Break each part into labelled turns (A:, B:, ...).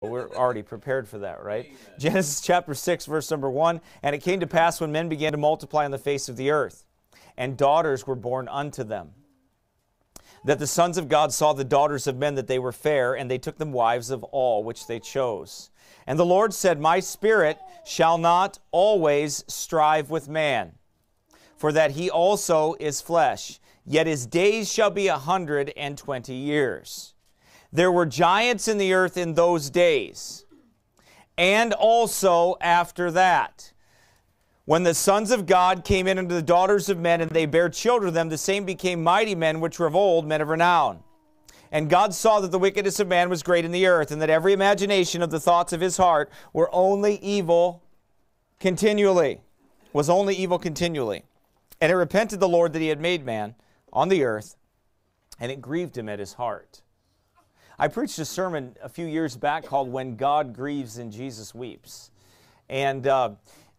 A: We're already prepared for that, right? Amen. Genesis chapter 6, verse number 1 And it came to pass when men began to multiply on the face of the earth, and daughters were born unto them, that the sons of God saw the daughters of men that they were fair, and they took them wives of all which they chose. And the Lord said, My spirit shall not always strive with man, for that he also is flesh, yet his days shall be a hundred and twenty years. There were giants in the earth in those days, and also after that. When the sons of God came in unto the daughters of men, and they bare children of them, the same became mighty men which were of old, men of renown. And God saw that the wickedness of man was great in the earth, and that every imagination of the thoughts of his heart were only evil continually, was only evil continually. And it repented the Lord that he had made man on the earth, and it grieved him at his heart. I preached a sermon a few years back called When God Grieves and Jesus Weeps. And, uh,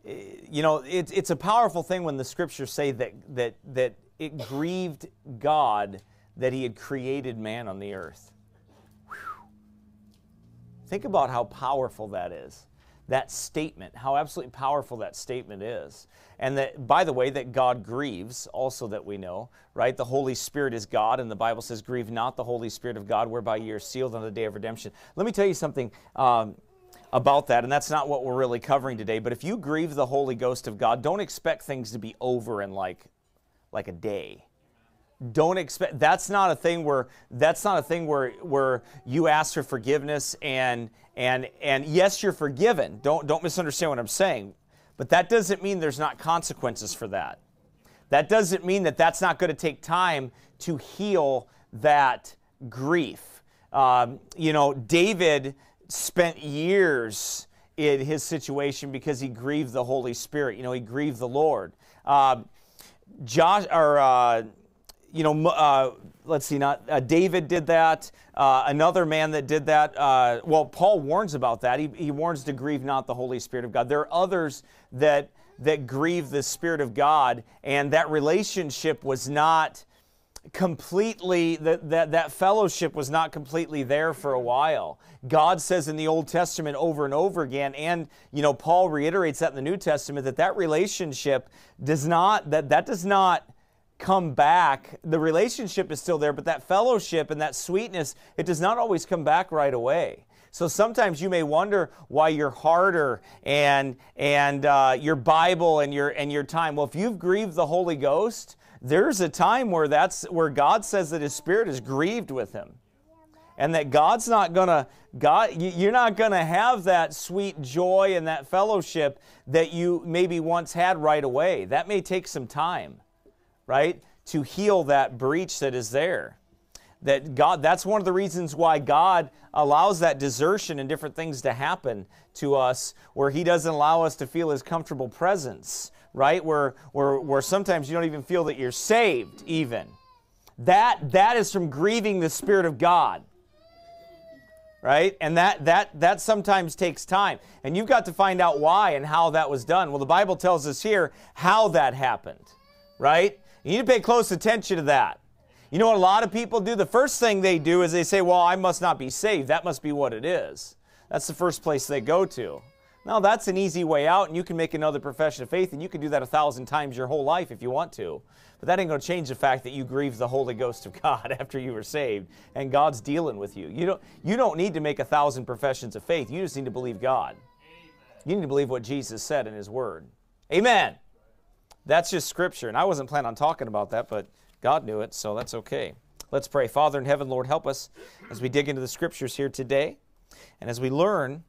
A: you know, it, it's a powerful thing when the scriptures say that, that, that it grieved God that he had created man on the earth. Whew. Think about how powerful that is. That statement, how absolutely powerful that statement is. And that, by the way, that God grieves, also that we know, right? The Holy Spirit is God, and the Bible says, Grieve not the Holy Spirit of God, whereby ye are sealed on the day of redemption. Let me tell you something um, about that, and that's not what we're really covering today. But if you grieve the Holy Ghost of God, don't expect things to be over in like, like a day don't expect that's not a thing where that's not a thing where where you ask for forgiveness and and and yes you're forgiven don't don't misunderstand what i'm saying but that doesn't mean there's not consequences for that. That doesn't mean that that's not going to take time to heal that grief. Um, you know david spent years in his situation because he grieved the holy spirit. You know he grieved the lord. Um, Josh or uh, you know, uh, let's see, not uh, David did that. Uh, another man that did that. Uh, well, Paul warns about that. He, he warns to grieve not the Holy Spirit of God. There are others that that grieve the Spirit of God, and that relationship was not completely that, that that fellowship was not completely there for a while god says in the old testament over and over again and you know paul reiterates that in the new testament that that relationship does not that that does not come back. The relationship is still there, but that fellowship and that sweetness, it does not always come back right away. So sometimes you may wonder why you're harder and and uh, your Bible and your and your time. Well, if you've grieved the Holy Ghost, there's a time where that's where God says that His Spirit is grieved with him, and that God's not gonna God you're not gonna have that sweet joy and that fellowship that you maybe once had right away. That may take some time right? To heal that breach that is there. That God, that's one of the reasons why God allows that desertion and different things to happen to us, where He doesn't allow us to feel His comfortable presence, right? Where, where, where sometimes you don't even feel that you're saved, even. That, that is from grieving the Spirit of God right and that that that sometimes takes time and you've got to find out why and how that was done well the bible tells us here how that happened right you need to pay close attention to that. You know what a lot of people do? The first thing they do is they say, Well, I must not be saved. That must be what it is. That's the first place they go to. Now, that's an easy way out, and you can make another profession of faith, and you can do that a thousand times your whole life if you want to. But that ain't going to change the fact that you grieve the Holy Ghost of God after you were saved, and God's dealing with you. You don't, you don't need to make a thousand professions of faith. You just need to believe God. You need to believe what Jesus said in His Word. Amen. That's just scripture. And I wasn't planning on talking about that, but God knew it, so that's okay. Let's pray. Father in heaven, Lord, help us as we dig into the scriptures here today and as we learn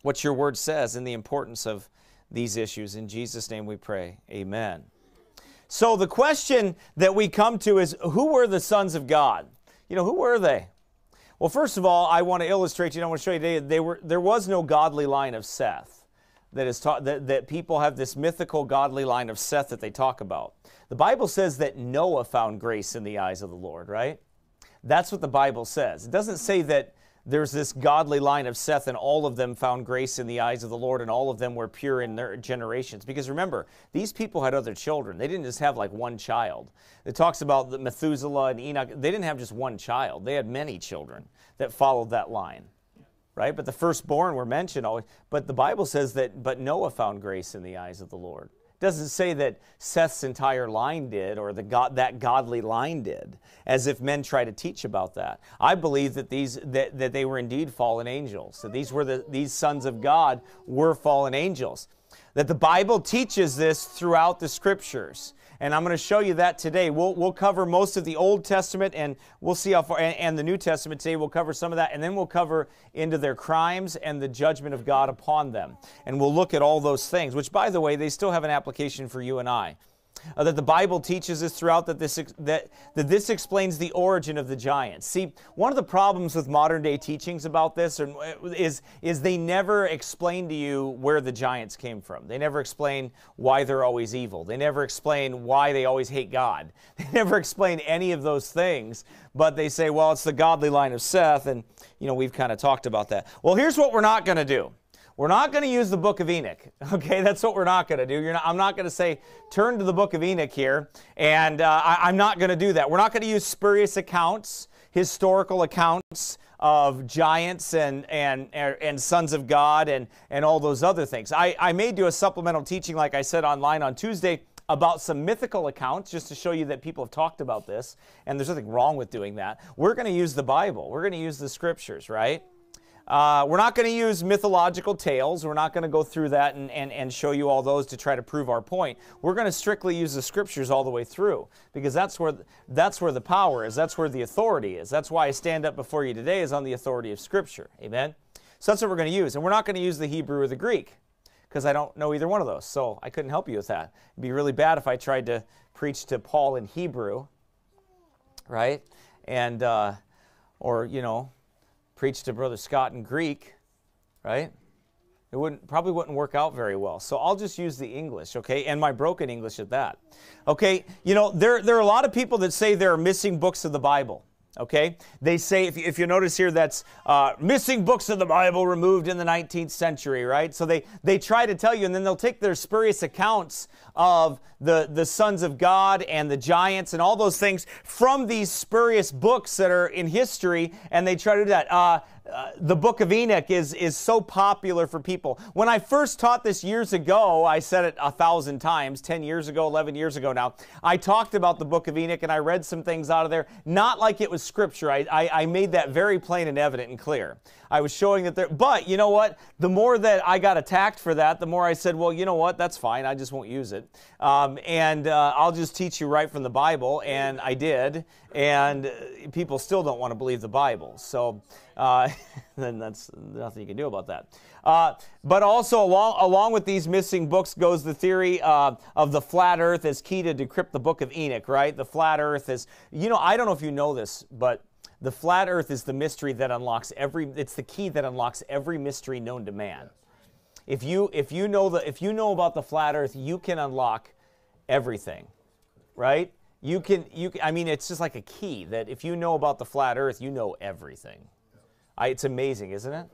A: what your word says and the importance of these issues. In Jesus' name we pray. Amen. So the question that we come to is who were the sons of God? You know, who were they? Well, first of all, I want to illustrate you, know, I want to show you today, they were, there was no godly line of Seth that is taught that, that people have this mythical godly line of Seth that they talk about. The Bible says that Noah found grace in the eyes of the Lord, right? That's what the Bible says. It doesn't say that there's this godly line of Seth and all of them found grace in the eyes of the Lord and all of them were pure in their generations. Because remember, these people had other children. They didn't just have like one child. It talks about Methuselah and Enoch. They didn't have just one child. They had many children that followed that line right? But the firstborn were mentioned always. But the Bible says that, but Noah found grace in the eyes of the Lord. It doesn't say that Seth's entire line did or the God, that godly line did, as if men try to teach about that. I believe that these that, that they were indeed fallen angels. That these were the these sons of God were fallen angels. That the Bible teaches this throughout the scriptures and I'm going to show you that today. We'll, we'll cover most of the Old Testament, and we'll see how far, and, and, the New Testament today. We'll cover some of that, and then we'll cover into their crimes and the judgment of God upon them. And we'll look at all those things, which, by the way, they still have an application for you and I uh, that the Bible teaches us throughout that this, that, that this explains the origin of the giants. See, one of the problems with modern day teachings about this is, is they never explain to you where the giants came from. They never explain why they're always evil. They never explain why they always hate God. They never explain any of those things, but they say, well, it's the godly line of Seth, and, you know, we've kind of talked about that. Well, here's what we're not going to do. We're not going to use the book of Enoch. Okay, that's what we're not going to do. Not, I'm not going to say, turn to the book of Enoch here, and uh, I, am not going to do that. We're not going to use spurious accounts, historical accounts of giants and, and, and sons of God and, and all those other things. I, I may do a supplemental teaching, like I said online on Tuesday, about some mythical accounts just to show you that people have talked about this, and there's nothing wrong with doing that. We're going to use the Bible, we're going to use the scriptures, right? Uh, we're not going to use mythological tales. We're not going to go through that and, and, and show you all those to try to prove our point. We're going to strictly use the scriptures all the way through because that's where, that's where the power is. That's where the authority is. That's why I stand up before you today is on the authority of scripture. Amen? So that's what we're going to use. And we're not going to use the Hebrew or the Greek because I don't know either one of those. So I couldn't help you with that. It'd be really bad if I tried to preach to Paul in Hebrew, right? And, uh, or, you know, preach to Brother Scott in Greek, right? It wouldn't probably wouldn't work out very well. So I'll just use the English, okay, and my broken English at that. Okay, you know there there are a lot of people that say there are missing books of the Bible. Okay, they say if you, if you notice here that's uh, missing books of the Bible removed in the 19th century, right? So they they try to tell you, and then they'll take their spurious accounts of the the sons of God and the giants and all those things from these spurious books that are in history, and they try to do that. Uh, uh, the book of Enoch is, is so popular for people. When I first taught this years ago, I said it a thousand times, 10 years ago, 11 years ago now, I talked about the book of Enoch and I read some things out of there, not like it was scripture. I, I, I made that very plain and evident and clear. I was showing that there, but you know what? The more that I got attacked for that, the more I said, well, you know what? That's fine. I just won't use it. Um, and uh, I'll just teach you right from the Bible. And I did. And people still don't want to believe the Bible. So uh, then that's nothing you can do about that. Uh, but also, along, along with these missing books goes the theory uh, of the flat earth as key to decrypt the book of Enoch, right? The flat earth is, you know, I don't know if you know this, but the flat earth is the mystery that unlocks every, it's the key that unlocks every mystery known to man. If you, if you know the, if you know about the flat earth, you can unlock everything, right? You can, you, I mean, it's just like a key that if you know about the flat earth, you know everything. I, it's amazing, isn't it?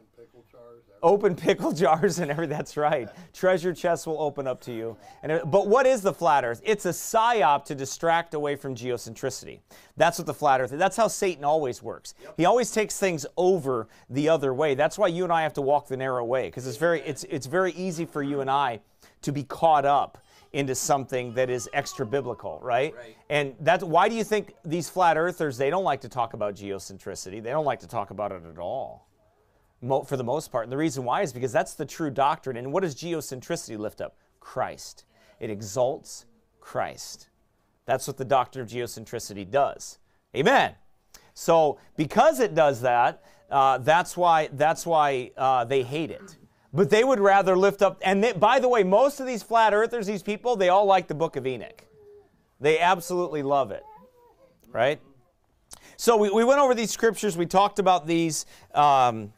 A: open pickle jars and everything. That's right. Treasure chests will open up to you. And but what is the flat Earth? It's a psyop to distract away from geocentricity. That's what the flat Earth. is. That's how Satan always works. Yep. He always takes things over the other way. That's why you and I have to walk the narrow way because it's very it's it's very easy for you and I to be caught up into something that is extra biblical, right? right? And that's why do you think these flat earthers they don't like to talk about geocentricity? They don't like to talk about it at all for the most part. And the reason why is because that's the true doctrine. And what does geocentricity lift up? Christ. It exalts Christ. That's what the doctrine of geocentricity does. Amen. So because it does that, uh, that's why that's why uh, they hate it. But they would rather lift up. And they, by the way, most of these flat earthers, these people, they all like the Book of Enoch. They absolutely love it, right? So we, we went over these scriptures. We talked about these. Um,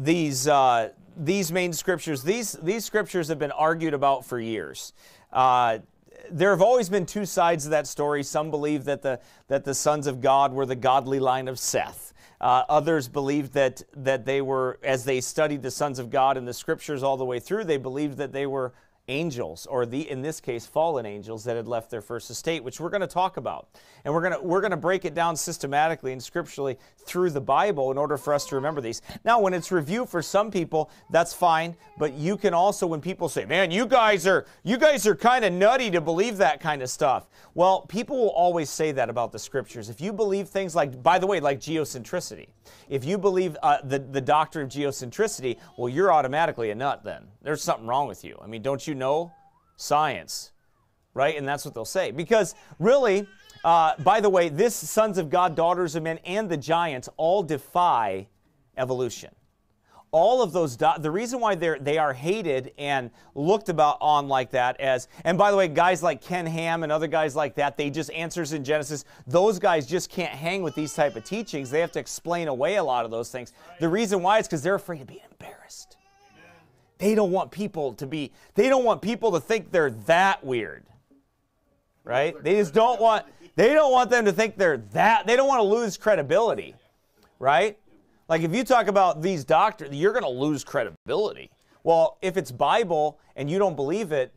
A: these, uh, these main scriptures, these, these scriptures have been argued about for years. Uh, there have always been two sides of that story. Some believe that the, that the sons of God were the godly line of Seth. Uh, others believed that, that they were, as they studied the sons of God in the scriptures all the way through, they believed that they were angels or the in this case fallen angels that had left their first estate which we're going to talk about. And we're going to we're going to break it down systematically and scripturally through the bible in order for us to remember these. Now when it's review for some people that's fine but you can also when people say man you guys are you guys are kind of nutty to believe that kind of stuff. Well people will always say that about the scriptures. If you believe things like by the way like geocentricity. If you believe uh, the, the doctrine of geocentricity well you're automatically a nut then there's something wrong with you i mean don't you know science, right? And that's what they'll say. Because really, uh, by the way, this sons of God, daughters of men, and the giants all defy evolution. All of those, do- the reason why they're, they are hated and looked about on like that as, and by the way, guys like Ken Ham and other guys like that, they just answers in Genesis. Those guys just can't hang with these type of teachings. They have to explain away a lot of those things. The reason why is because they're afraid of being embarrassed. They don't want people to be, they don't want people to think they're that weird. Right? They just don't want, they don't want them to think they're that, they don't want to lose credibility. Right? Like if you talk about these doctors, you're going to lose credibility. Well, if it's Bible and you don't believe it,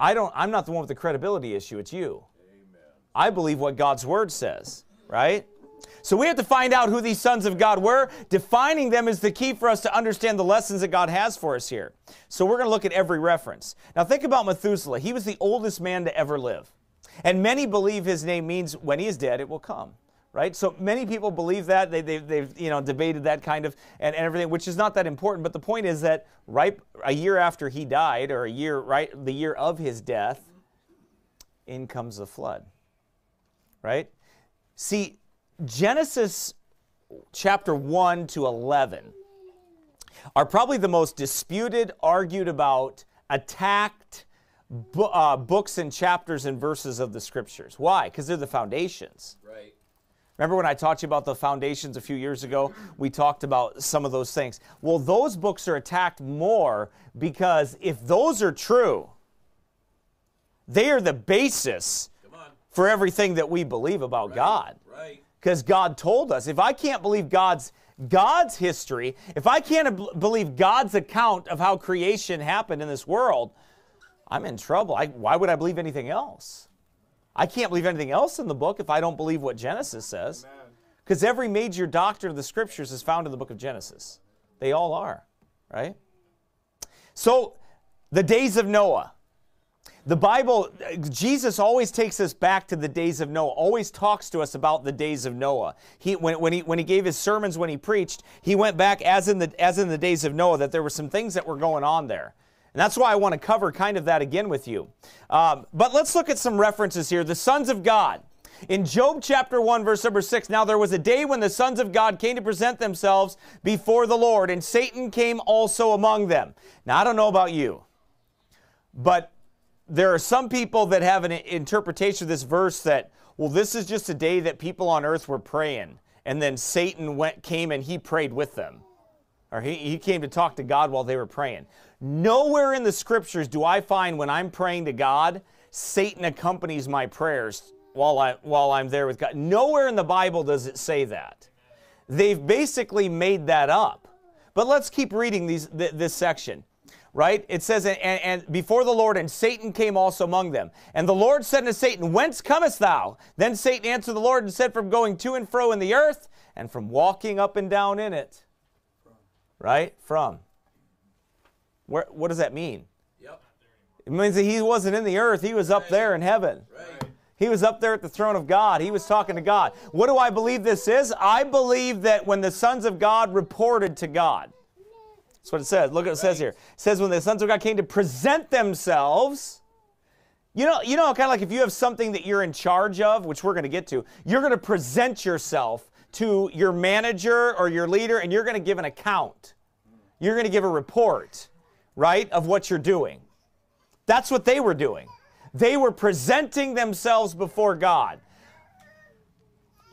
A: I don't I'm not the one with the credibility issue, it's you. Amen. I believe what God's word says, right? So we have to find out who these sons of God were. Defining them is the key for us to understand the lessons that God has for us here. So we're going to look at every reference. Now think about Methuselah. He was the oldest man to ever live. And many believe his name means when he is dead, it will come. Right? So many people believe that. They, have they, you know, debated that kind of and, and everything, which is not that important. But the point is that right a year after he died, or a year, right, the year of his death, in comes the flood. Right? See, Genesis chapter 1 to 11 are probably the most disputed, argued about, attacked uh, books and chapters and verses of the scriptures. Why? Because they're the foundations. Right. Remember when I taught you about the foundations a few years ago? We talked about some of those things. Well, those books are attacked more because if those are true, they are the basis for everything that we believe about right. God. Right because God told us. If I can't believe God's God's history, if I can't believe God's account of how creation happened in this world, I'm in trouble. I, why would I believe anything else? I can't believe anything else in the book if I don't believe what Genesis says. Because every major doctrine of the scriptures is found in the book of Genesis. They all are, right? So, the days of Noah. The Bible, Jesus always takes us back to the days of Noah, always talks to us about the days of Noah. He, when, when, he, when he gave his sermons, when he preached, he went back as in, the, as in the days of Noah, that there were some things that were going on there. And that's why I want to cover kind of that again with you. Um, but let's look at some references here. The sons of God. In Job chapter 1, verse number 6, now there was a day when the sons of God came to present themselves before the Lord, and Satan came also among them. Now, I don't know about you, but there are some people that have an interpretation of this verse that, well, this is just a day that people on earth were praying, and then Satan went, came and he prayed with them. Or he, he came to talk to God while they were praying. Nowhere in the scriptures do I find when I'm praying to God, Satan accompanies my prayers while, I, while I'm there with God. Nowhere in the Bible does it say that. They've basically made that up. But let's keep reading these, th- this section right? It says, and, and, before the Lord, and Satan came also among them. And the Lord said to Satan, Whence comest thou? Then Satan answered the Lord and said, From going to and fro in the earth, and from walking up and down in it. Right? From. Where, what does that mean? Yep. It means that he wasn't in the earth, he was up right. there in heaven. Right. He was up there at the throne of God. He was talking to God. What do I believe this is? I believe that when the sons of God reported to God, that's what it says. Look at what it says here. It says when the sons of God came to present themselves. You know, you know, kind of like if you have something that you're in charge of, which we're going to get to, you're going to present yourself to your manager or your leader, and you're going to give an account. You're going to give a report, right, of what you're doing. That's what they were doing. They were presenting themselves before God.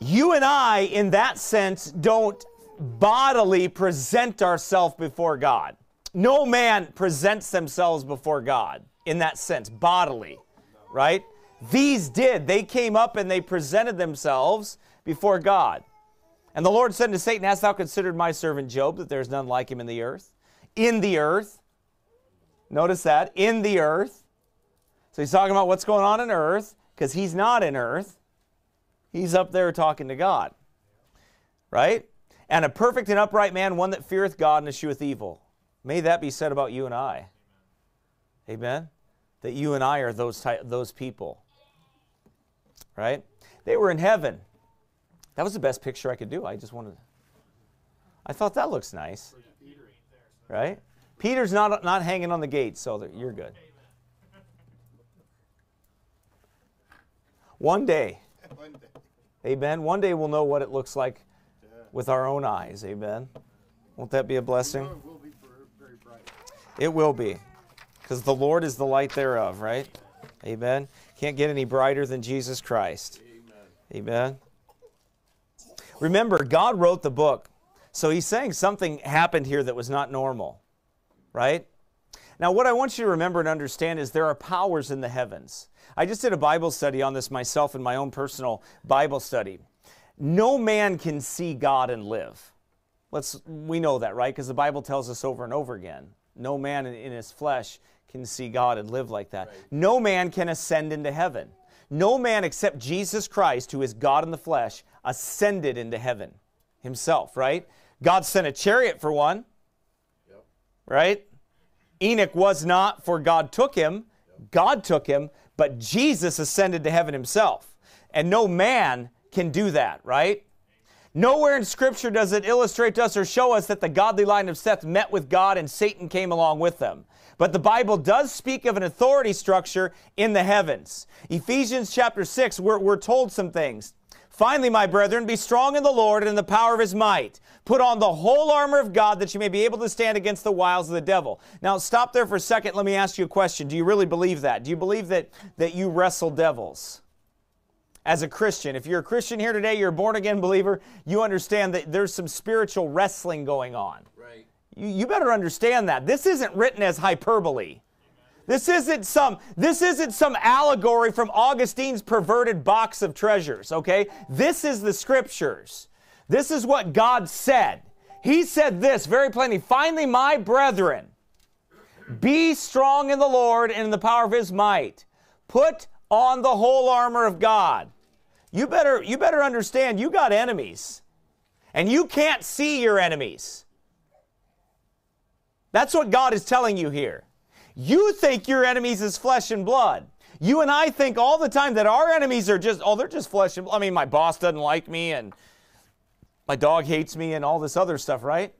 A: You and I, in that sense, don't bodily present ourselves before God. No man presents themselves before God in that sense, bodily, right? These did. They came up and they presented themselves before God. And the Lord said to Satan, Hast thou considered my servant Job, that there is none like him in the earth? In the earth. Notice that in the earth. So he's talking about what's going on in earth because he's not in earth. He's up there talking to God. Right? And a perfect and upright man, one that feareth God and escheweth evil. May that be said about you and I. Amen. That you and I are those type, those people. Right? They were in heaven. That was the best picture I could do. I just wanted I thought that looks nice. Right? Peter's not not hanging on the gate, so you're good. One day. Amen. One day we'll know what it looks like with our own eyes. Amen. Won't that be a blessing? It will be. Because the Lord is the light thereof, right? Amen. Can't get any brighter than Jesus Christ. Amen. Amen. Remember, God wrote the book. So he's saying something happened here that was not normal, right? Now, what I want you to remember and understand is there are powers in the heavens. I just did a Bible study on this myself in my own personal Bible study. No man can see God and live. Let's we know that, right? Because the Bible tells us over and over again. No man in, in his flesh can see God and live like that. Right. No man can ascend into heaven. No man except Jesus Christ, who is God in the flesh, ascended into heaven himself, right? God sent a chariot for one, yep. right? Enoch was not, for God took him. Yep. God took him, but Jesus ascended to heaven himself. And no man can do that, right? Nowhere in Scripture does it illustrate to us or show us that the godly line of Seth met with God and Satan came along with them. But the Bible does speak of an authority structure in the heavens. Ephesians chapter 6, we're, we're told some things. Finally, my brethren, be strong in the Lord and in the power of his might. Put on the whole armor of God that you may be able to stand against the wiles of the devil. Now, stop there for a second. Let me ask you a question. Do you really believe that? Do you believe that, that you wrestle devils? As a Christian, if you're a Christian here today, you're a born again believer, you understand that there's some spiritual wrestling going on. Right. You, you better understand that. This isn't written as hyperbole. This isn't some this isn't some allegory from Augustine's perverted box of treasures, okay? This is the scriptures. This is what God said. He said this very plainly, "Finally, my brethren, be strong in the Lord and in the power of his might. Put on the whole armor of God." You better you better understand you got enemies. And you can't see your enemies. That's what God is telling you here. You think your enemies is flesh and blood. You and I think all the time that our enemies are just, oh, they're just flesh and blood. I mean, my boss doesn't like me and my dog hates me and all this other stuff, right?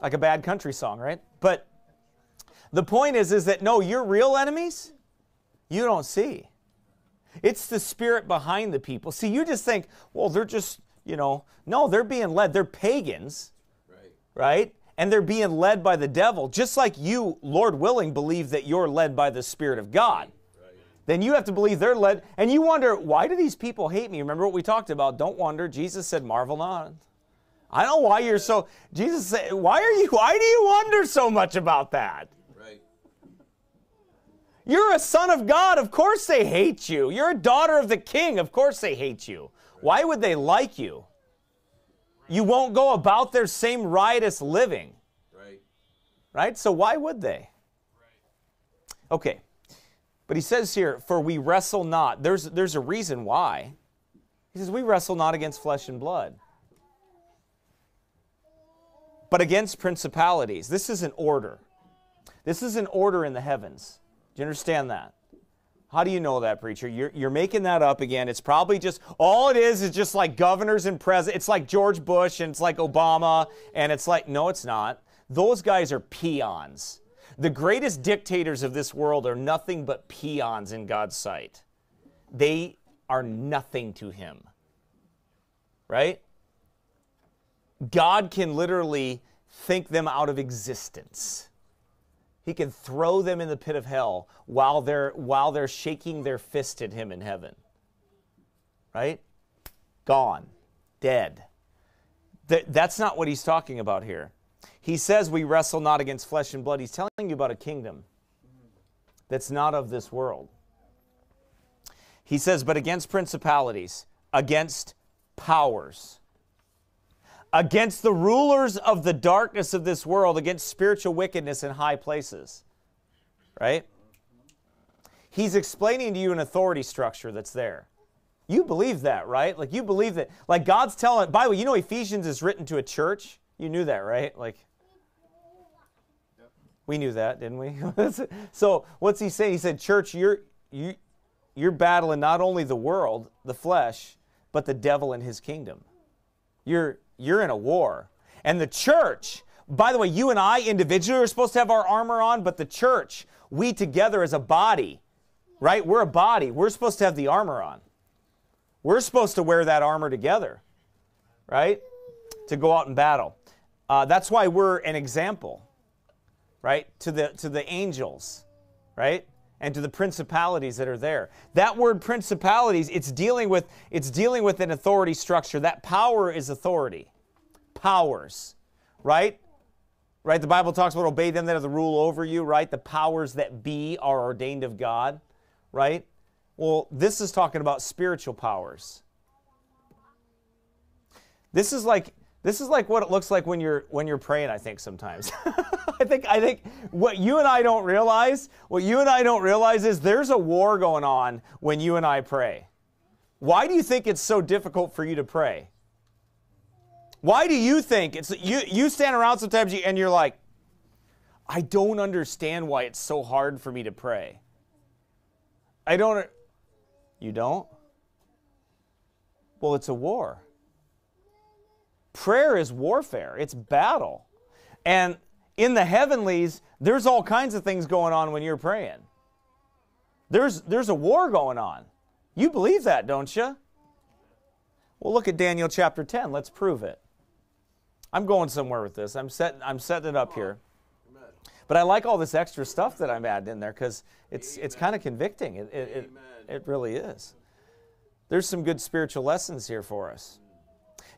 A: Like a bad country song, right? But the point is, is that no, your real enemies, you don't see. It's the spirit behind the people. See, you just think, well, they're just, you know, no, they're being led. They're pagans, right? right? and they're being led by the devil, just like you, Lord willing, believe that you're led by the Spirit of God. Then you have to believe they're led, and you wonder, why do these people hate me? Remember what we talked about? Don't wonder. Jesus said, marvel not. I don't know why you're so, Jesus said, why are you, why do you wonder so much about that? You're a son of God. Of course they hate you. You're a daughter of the king. Of course they hate you. Why would they like you? You won't go about their same riotous living. Right. Right? So why would they? Okay. But he says here, for we wrestle not. There's, there's a reason why. He says, we wrestle not against flesh and blood, but against principalities. This is an order. This is an order in the heavens. Do you understand that? How do you know that, preacher? You're, you're making that up again. It's probably just, all it is is just like governors and presidents. It's like George Bush and it's like Obama and it's like, no, it's not. Those guys are peons. The greatest dictators of this world are nothing but peons in God's sight. They are nothing to him. Right? God can literally think them out of existence. He can throw them in the pit of hell while they're, while they're shaking their fist at him in heaven. Right? Gone. Dead. Th- that's not what he's talking about here. He says we wrestle not against flesh and blood. He's telling you about a kingdom that's not of this world. He says, but against principalities, against powers against the rulers of the darkness of this world, against spiritual wickedness in high places. right? He's explaining to you an authority structure that's there. You believe that, right? Like you believe that, like God's telling. By the way, you know Ephesians is written to a church. You knew that, right? Like we knew that, didn't we? so what's he saying? He said, "Church, you're you, you're battling not only the world, the flesh, but the devil and his kingdom. You're you're in a war, and the church. By the way, you and I individually are supposed to have our armor on, but the church, we together as a body, right? We're a body. We're supposed to have the armor on. We're supposed to wear that armor together, right? To go out in battle. Uh, that's why we're an example, right? To the to the angels, right? And to the principalities that are there. That word principalities, it's dealing with it's dealing with an authority structure. That power is authority. Powers, right? Right? The Bible talks about obey them that have the rule over you, right? The powers that be are ordained of God, right? Well, this is talking about spiritual powers. This is like this is like what it looks like when you're when you're praying, I think sometimes. I think I think what you and I don't realize, what you and I don't realize is there's a war going on when you and I pray. Why do you think it's so difficult for you to pray? Why do you think it's you you stand around sometimes and you're like I don't understand why it's so hard for me to pray. I don't you don't? Well, it's a war. Prayer is warfare, it's battle. And in the heavenlies, there's all kinds of things going on when you're praying. There's, there's a war going on. You believe that, don't you? Well, look at Daniel chapter 10. Let's prove it. I'm going somewhere with this. I'm setting, I'm setting it up here. But I like all this extra stuff that I'm adding in there because it's, it's kind of convicting. It, it, it, it really is. There's some good spiritual lessons here for us.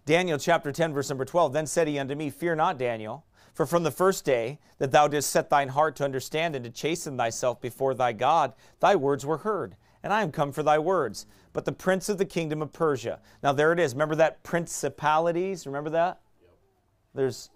A: Daniel chapter 10, verse number 12. Then said he unto me, Fear not, Daniel, for from the first day that thou didst set thine heart to understand and to chasten thyself before thy God, thy words were heard, and I am come for thy words. But the prince of the kingdom of Persia. Now there it is. Remember that principalities? Remember that? There's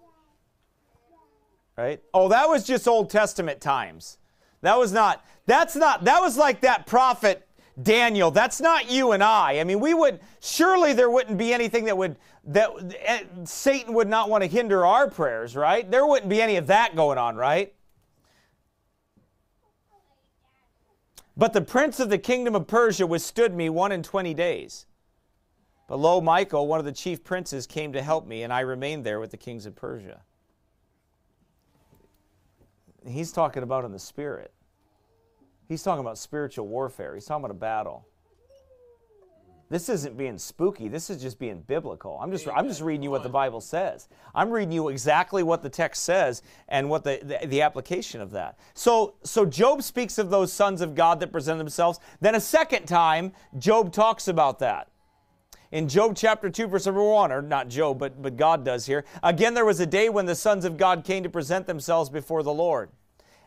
A: right? Oh, that was just Old Testament times. That was not, that's not, that was like that prophet Daniel. That's not you and I. I mean, we would, surely there wouldn't be anything that would, that eh, Satan would not want to hinder our prayers, right? There wouldn't be any of that going on, right? But the prince of the kingdom of Persia withstood me one and twenty days. But lo, Michael, one of the chief princes, came to help me, and I remained there with the kings of Persia he's talking about in the spirit. He's talking about spiritual warfare. He's talking about a battle. This isn't being spooky. This is just being biblical. I'm just I'm just reading you what the Bible says. I'm reading you exactly what the text says and what the, the, the application of that. So so Job speaks of those sons of God that present themselves. Then a second time, Job talks about that in Job chapter 2, verse number 1, or not Job, but, but God does here. Again, there was a day when the sons of God came to present themselves before the Lord.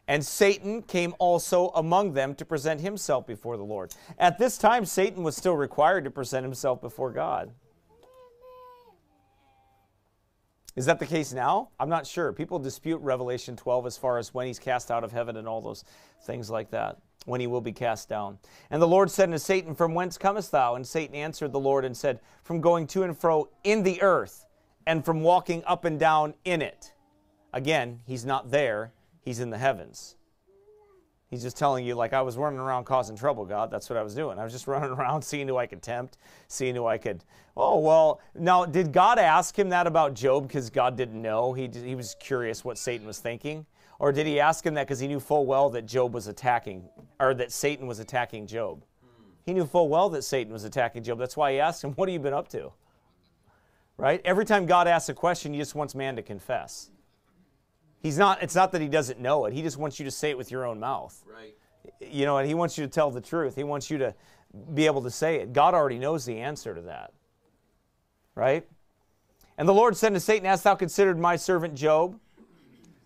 A: And Satan came also among them to present himself before the Lord. At this time, Satan was still required to present himself before God. Is that the case now? I'm not sure. People dispute Revelation 12 as far as when he's cast out of heaven and all those things like that when he will be cast down. And the Lord said unto Satan, From whence comest thou? And Satan answered the Lord and said, From going to and fro in the earth, and from walking up and down in it. Again, he's not there, he's in the heavens. He's just telling you, like, I was running around causing trouble, God. That's what I was doing. I was just running around seeing who I could tempt, seeing who I could. Oh, well, now, did God ask him that about Job because God didn't know? He, he was curious what Satan was thinking? Or did he ask him that because he knew full well that Job was attacking, or that Satan was attacking Job? He knew full well that Satan was attacking Job. That's why he asked him, What have you been up to? Right? Every time God asks a question, he just wants man to confess. He's not, it's not that he doesn't know it, he just wants you to say it with your own mouth.
B: Right.
A: You know, and he wants you to tell the truth. He wants you to be able to say it. God already knows the answer to that. Right? And the Lord said to Satan, Hast thou considered my servant Job?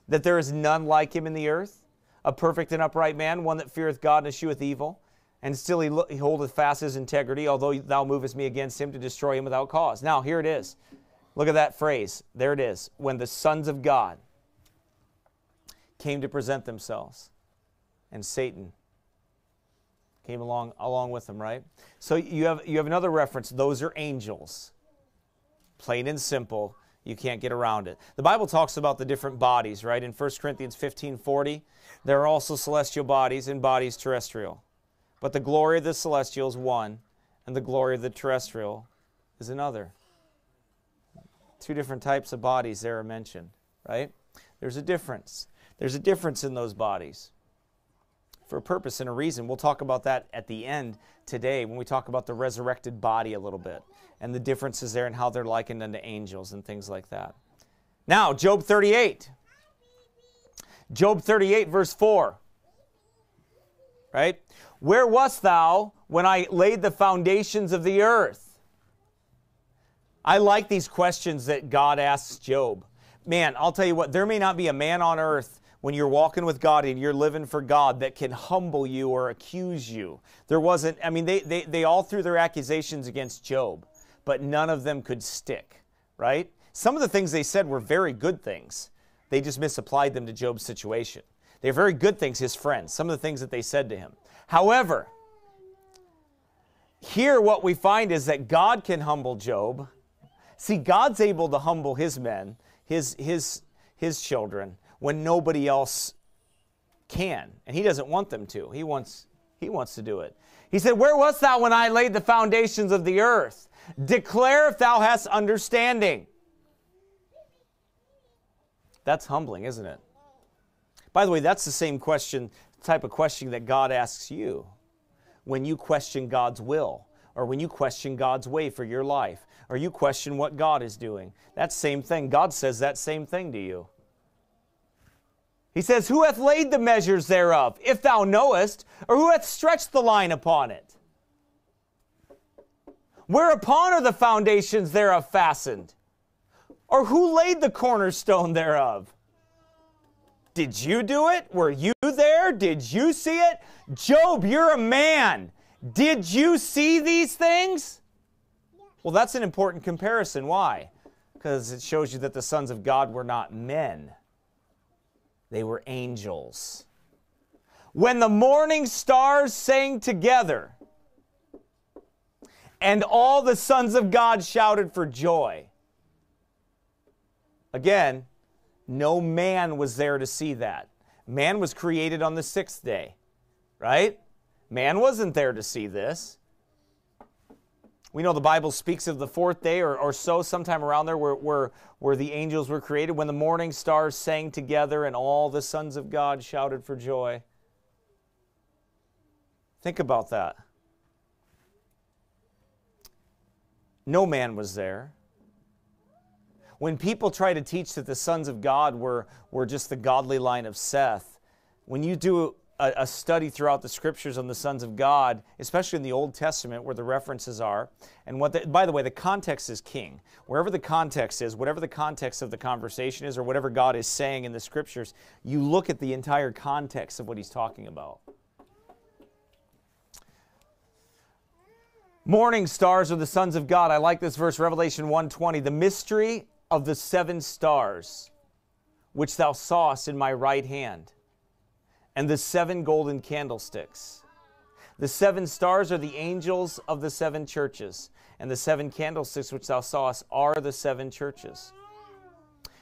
A: that there is none like him in the earth, a perfect and upright man, one that feareth God and escheweth evil. And still he, he holdeth fast his integrity, although thou movest me against him to destroy him without cause. Now, here it is. Look at that phrase. There it is. When the sons of God came to present themselves. and Satan came along along with them, right? So you have you have another reference. Those are angels. Plain and simple. You can't get around it. The Bible talks about the different bodies, right? In 1 Corinthians 15 40, there are also celestial bodies and bodies terrestrial. But the glory of the celestial is one, and the glory of the terrestrial is another. Two different types of bodies there are mentioned, right? There's a difference. There's a difference in those bodies for a purpose and a reason. We'll talk about that at the end today when we talk about the resurrected body a little bit and the differences there and how they're likened unto angels and things like that. Now, Job 38. Job 38, verse 4. Right? Where wast thou when I laid the foundations of the earth? I like these questions that God asks Job. Man, I'll tell you what, there may not be a man on earth when you're walking with God and you're living for God that can humble you or accuse you. There wasn't, I mean, they, they, they all threw their accusations against Job, but none of them could stick, right? Some of the things they said were very good things. They just misapplied them to Job's situation. They're very good things, his friends, some of the things that they said to him. However, here what we find is that God can humble Job. See, God's able to humble his men, his, his, his children when nobody else can. And he doesn't want them to. He wants, he wants to do it. He said, Where wast thou when I laid the foundations of the earth? Declare if thou hast understanding. That's humbling, isn't it? By the way, that's the same question, type of question that God asks you when you question God's will or when you question God's way for your life or you question what God is doing. That same thing. God says that same thing to you. He says, Who hath laid the measures thereof, if thou knowest, or who hath stretched the line upon it? Whereupon are the foundations thereof fastened? Or who laid the cornerstone thereof? Did you do it? Were you there? Did you see it? Job, you're a man. Did you see these things? Well, that's an important comparison. Why? Because it shows you that the sons of God were not men they were angels. When the morning stars sang together, and all the sons of God shouted for joy. Again, no man was there to see that. Man was created on the sixth day, right? Man wasn't there to see this. We know the Bible speaks of the fourth day or, or so, sometime around there, where, where, where the angels were created, when the morning stars sang together and all the sons of God shouted for joy. Think about that. No man was there. When people try to teach that the sons of God were, were just the godly line of Seth, when you do a, a, study throughout the scriptures on the sons of God, especially in the Old Testament where the references are. And what the, by the way, the context is king. Wherever the context is, whatever the context of the conversation is, or whatever God is saying in the scriptures, you look at the entire context of what he's talking about. Morning stars are the sons of God. I like this verse, Revelation 1:20. The mystery of the seven stars, which thou sawest in my right hand and the seven golden candlesticks. The seven stars are the angels of the seven churches, and the seven candlesticks which thou sawest are the seven churches.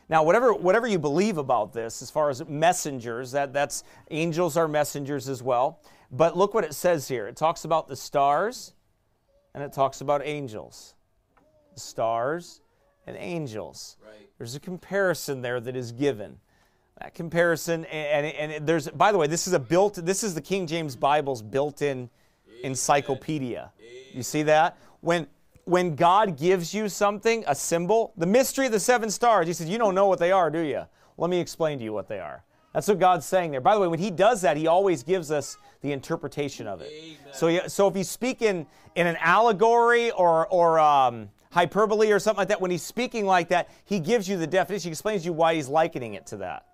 A: Now, whatever, whatever you believe about this, as far as messengers, that, that's angels are messengers as well. But look what it says here. It talks about the stars and it talks about angels. The stars and angels. Right. There's a comparison there that is given. That comparison, and, and, and there's, by the way, this is a built, this is the King James Bible's built-in encyclopedia. You see that? When, when God gives you something, a symbol, the mystery of the seven stars, he says, you don't know what they are, do you? Let me explain to you what they are. That's what God's saying there. By the way, when He does that, He always gives us the interpretation of it. So, so if He's speaking in an allegory or, or um, hyperbole or something like that, when He's speaking like that, He gives you the definition. He explains to you why He's likening it to that.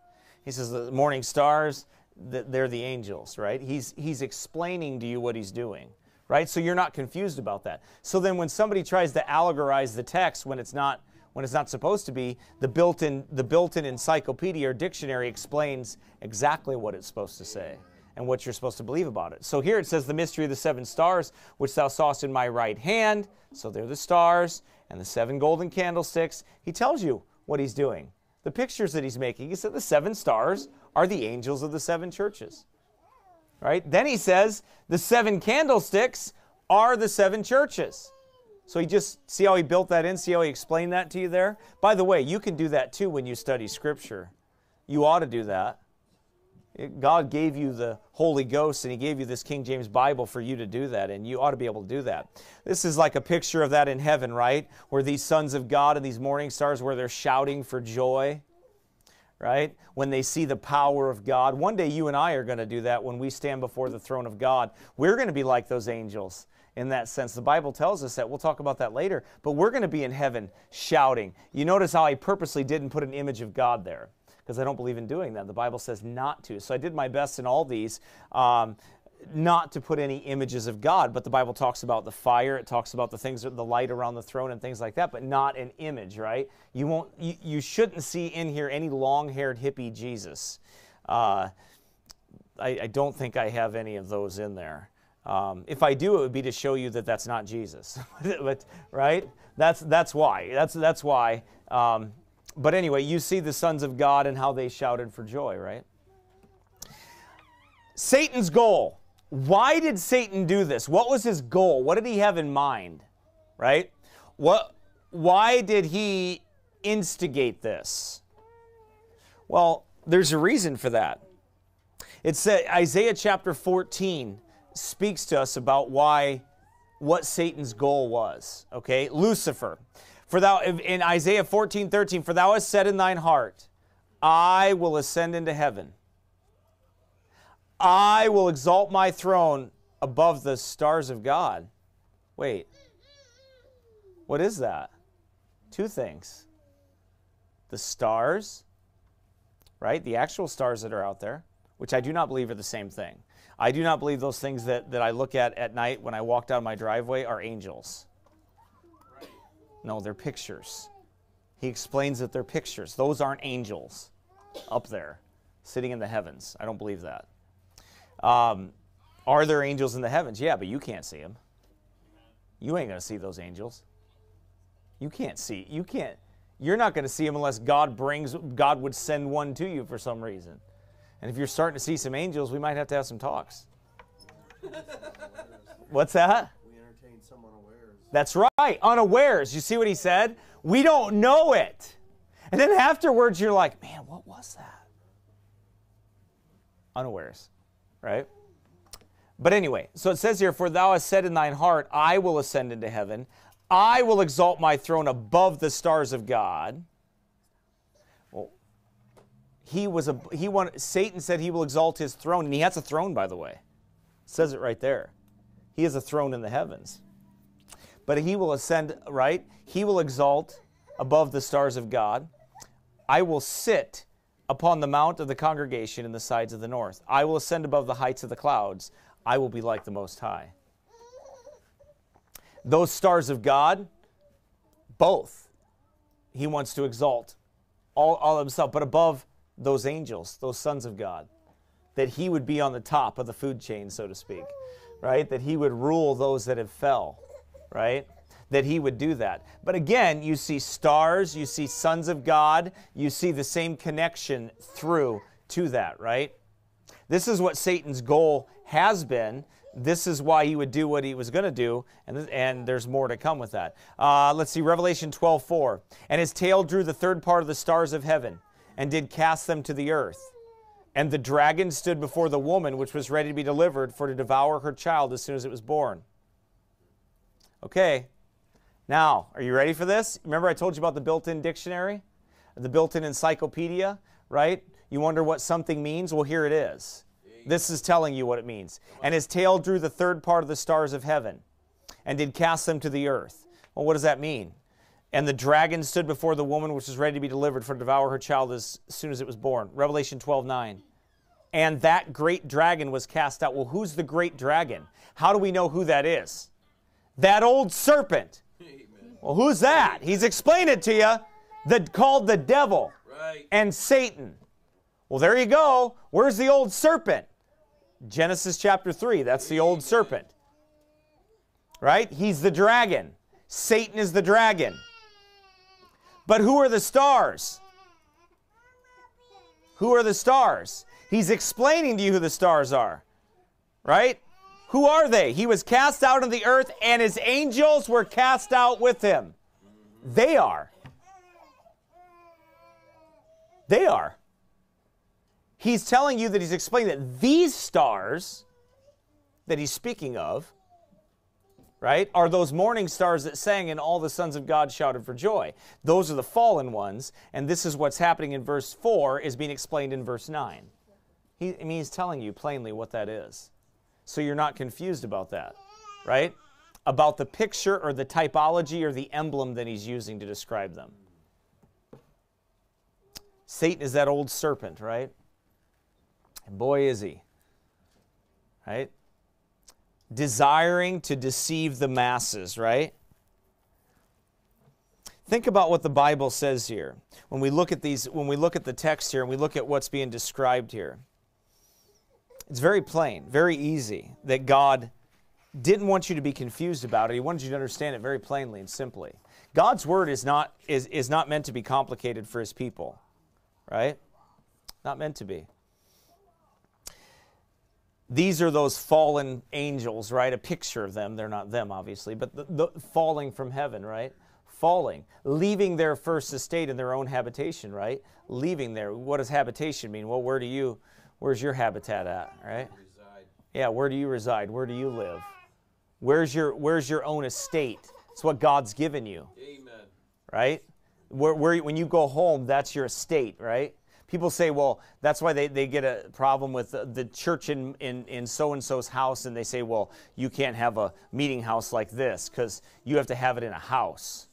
A: He says the morning stars, they're the angels, right? He's, he's explaining to you what he's doing, right? So you're not confused about that. So then when somebody tries to allegorize the text when it's not when it's not supposed to be, the built-in the built-in encyclopedia or dictionary explains exactly what it's supposed to say. and what you're supposed to believe about it. So here it says, The mystery of the seven stars, which thou sawest in my right hand. So they're the stars and the seven golden candlesticks. He tells you what he's doing. The pictures that he's making, he said the seven stars are the angels of the seven churches. Right? Then he says the seven candlesticks are the seven churches. So he just see how he built that in, see how he explained that to you there? By the way, you can do that too when you study scripture. You ought to do that. God gave you the Holy Ghost and He gave you this King James Bible for you to do that, and you ought to be able to do that. This is like a picture of that in heaven, right? Where these sons of God and these morning stars, where they're shouting for joy, right? When they see the power of God. One day you and I are going to do that when we stand before the throne of God. We're going to be like those angels in that sense. The Bible tells us that. We'll talk about that later. But we're going to be in heaven shouting. You notice how I purposely didn't put an image of God there because I don't believe in doing that. The Bible says not to. So I did my best in all these. Um, not to put any images of God, but the Bible talks about the fire, it talks about the things, the light around the throne and things like that, but not an image, right? You won't, you, you shouldn't see in here any long-haired hippie Jesus. Uh, I, I, don't think I have any of those in there. Um, if I do, it would be to show you that that's not Jesus, but, right? That's that's why. That's that's why. Um, but anyway, you see the sons of God and how they shouted for joy, right? Satan's goal. Why did Satan do this? What was his goal? What did he have in mind? Right? What why did he instigate this? Well, there's a reason for that. It's Isaiah chapter 14 speaks to us about why what Satan's goal was. Okay? Lucifer. For thou, in Isaiah 14, 13, for thou hast said in thine heart, I will ascend into heaven. I will exalt my throne above the stars of God. Wait, what is that? Two things. The stars, right? The actual stars that are out there, which I do not believe are the same thing. I do not believe those things that, that I look at at night when I walk down my driveway are angels. No, they're pictures. He explains that they're pictures. Those aren't angels up there sitting in the heavens. I don't believe that. Um, are there angels in the heavens? Yeah, but you can't see them. You ain't going to see those angels. You can't see. You can't. You're not going to see them unless God brings, God would send one to you for some reason. And if you're starting to see some angels, we might have to have some talks. What's that? That's right, unawares. You see what he said? We don't know it. And then afterwards, you're like, man, what was that? Unawares, right? But anyway, so it says here, For thou hast said in thine heart, I will ascend into heaven. I will exalt my throne above the stars of God. Well, he was a he wanted Satan said he will exalt his throne, and he has a throne, by the way. It says it right there. He has a throne in the heavens but he will ascend, right? He will exalt above the stars of God. I will sit upon the mount of the congregation in the sides of the north. I will ascend above the heights of the clouds. I will be like the Most High. Those stars of God, both, he wants to exalt all, all himself, but above those angels, those sons of God, that he would be on the top of the food chain, so to speak, right? That he would rule those that have fell right? That he would do that. But again, you see stars, you see sons of God, you see the same connection through to that, right? This is what Satan's goal has been. This is why he would do what he was going to do, and, and there's more to come with that. Uh, let's see, Revelation 12 4. And his tail drew the third part of the stars of heaven, and did cast them to the earth. And the dragon stood before the woman which was ready to be delivered for to devour her child as soon as it was born. Okay, now, are you ready for this? Remember I told you about the built-in dictionary? The built-in encyclopedia, right? You wonder what something means? Well, here it is. This is telling you what it means. And his tail drew the third part of the stars of heaven and did cast them to the earth. Well, what does that mean? And the dragon stood before the woman which was ready to be delivered for to devour her child as soon as it was born. Revelation 12 9. And that great dragon was cast out. Well, who's the great dragon? How do we know who that is? That old serpent. Well, who's that? He's explained it to you. That called the devil
B: right.
A: and Satan. Well, there you go. Where's the old serpent? Genesis chapter 3, that's the old serpent. Right? He's the dragon. Satan is the dragon. But who are the stars? Who are the stars? He's explaining to you who the stars are. Right? Who are they? He was cast out of the earth, and his angels were cast out with him. They are. They are. He's telling you that he's explaining that these stars that he's speaking of, right, are those morning stars that sang and all the sons of God shouted for joy. Those are the fallen ones, and this is what's happening in verse 4 is being explained in verse 9. He, I mean, he's telling you plainly what that is. So you're not confused about that, right? About the picture or the typology or the emblem that he's using to describe them. Satan is that old serpent, right? And boy, is he. Right? Desiring to deceive the masses, right? Think about what the Bible says here. When we look at these, when we look at the text here and we look at what's being described here. It's very plain, very easy that God didn't want you to be confused about it. He wanted you to understand it very plainly and simply. God's word is not is, is not meant to be complicated for his people. Right? Not meant to be these are those fallen angels, right? A picture of them. They're not them, obviously, but the, the, falling from heaven, right? Falling, leaving their first estate in their own habitation, right? Leaving there. What does habitation mean? Well, where do you, where's your habitat at, right? Yeah, where do you reside? Where do you live? Where's your, where's your own estate? It's what God's given you. Amen. Right? Where, where, when you go home, that's your estate, right? people say, well, that's why they, they get a problem with the, the church in, in, in so and so's house, and they say, well, you can't have a meeting house like this because you have to have it in a house.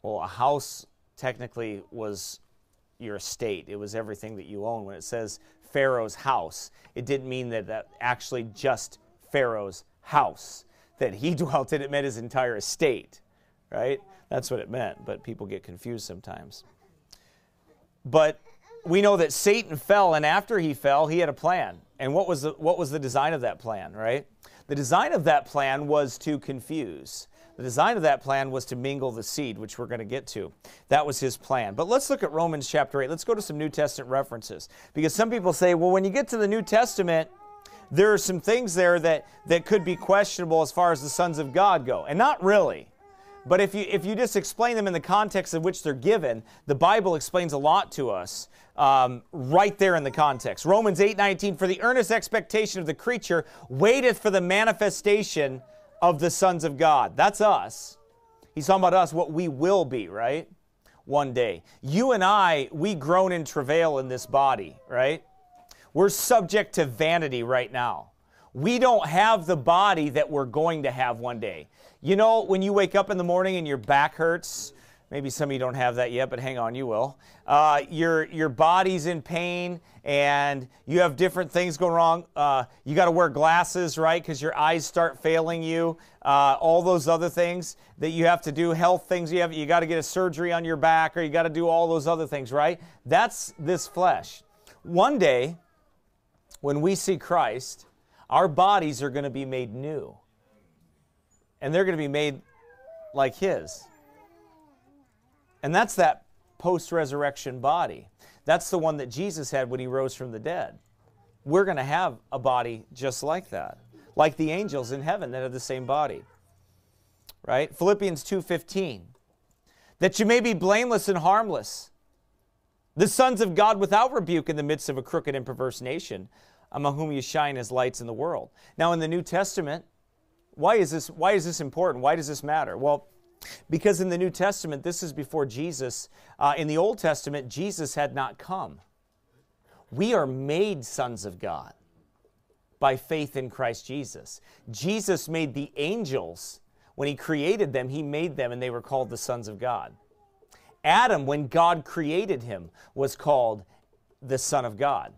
A: Well, a house technically was your estate, it was everything that you own. When it says Pharaoh's house, it didn't mean that that actually just Pharaoh's house, that he dwelt in, it meant his entire estate, right? That's what it meant, but people get confused sometimes. But we know that Satan fell, and after he fell, he had a plan. And what was the, what was the design of that plan, right? The design of that plan was to confuse. The design of that plan was to mingle the seed, which we're going to get to. That was his plan. But let's look at Romans chapter 8. Let's go to some New Testament references. Because some people say, well, when you get to the New Testament, there are some things there that, that could be questionable as far as the sons of God go. And not really. But if you, if you just explain them in the context in which they're given, the Bible explains a lot to us um, right there in the context. Romans 8 19, for the earnest expectation of the creature waiteth for the manifestation of the sons of God. That's us. He's talking about us, what we will be, right? One day. You and I, we groan in travail in this body, right? We're subject to vanity right now. We don't have the body that we're going to have one day. You know, when you wake up in the morning and your back hurts, maybe some of you don't have that yet, but hang on, you will. Uh, your, your body's in pain and you have different things going wrong. Uh, you got to wear glasses, right? Because your eyes start failing you. Uh, all those other things that you have to do, health things you have, you got to get a surgery on your back or you got to do all those other things, right? That's this flesh. One day, when we see Christ, our bodies are going to be made new and they're going to be made like His. And that's that post resurrection body. That's the one that Jesus had when He rose from the dead. We're going to have a body just like that, like the angels in heaven that have the same body. Right? Philippians 2:15. That you may be blameless and harmless, the sons of God without rebuke in the midst of a crooked and perverse nation, among whom you shine as lights in the world. Now in the New Testament, why is this, why is this important? Why does this matter? Well, because in the New Testament, this is before Jesus. Uh, in the Old Testament, Jesus had not come. We are made sons of God by faith in Christ Jesus. Jesus made the angels. When he created them, he made them and they were called the sons of God. Adam, when God created him, was called the Son of God.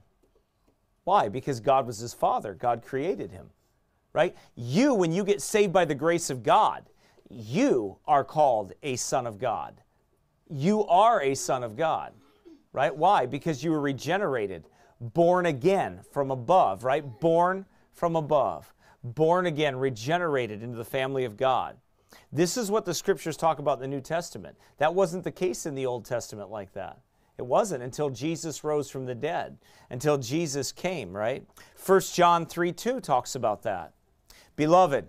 A: Why? Because God was his father. God created him right? You, when you get saved by the grace of God, you are called a son of God. You are a son of God, right? Why? Because you were regenerated, born again from above, right? Born from above, born again, regenerated into the family of God. This is what the scriptures talk about in the New Testament. That wasn't the case in the Old Testament like that. It wasn't until Jesus rose from the dead, until Jesus came, right? 1 John 3 2 talks about that. Beloved,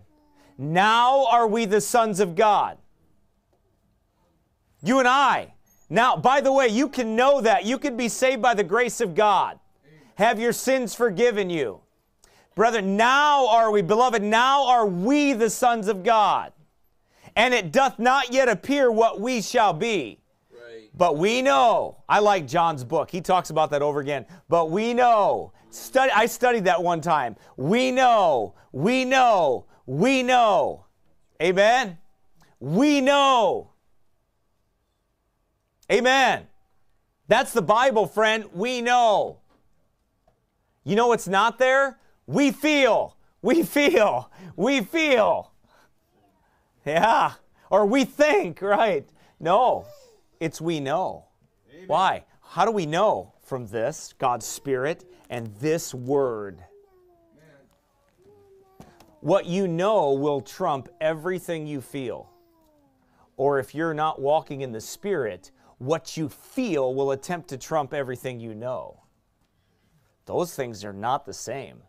A: now are we the sons of God. You and I. Now, by the way, you can know that. You can be saved by the grace of God. Have your sins forgiven you. Brother, now are we, beloved, now are we the sons of God. And it doth not yet appear what we shall be. But we know, I like John's book. He talks about that over again. But we know, study, I studied that one time. We know, we know, we know. Amen? We know. Amen. That's the Bible, friend. We know. You know what's not there? We feel. We feel. We feel. Yeah. Or we think, right? No. It's we know. Amen. Why? How do we know? From this, God's Spirit, and this Word. What you know will trump everything you feel. Or if you're not walking in the Spirit, what you feel will attempt to trump everything you know. Those things are not the same.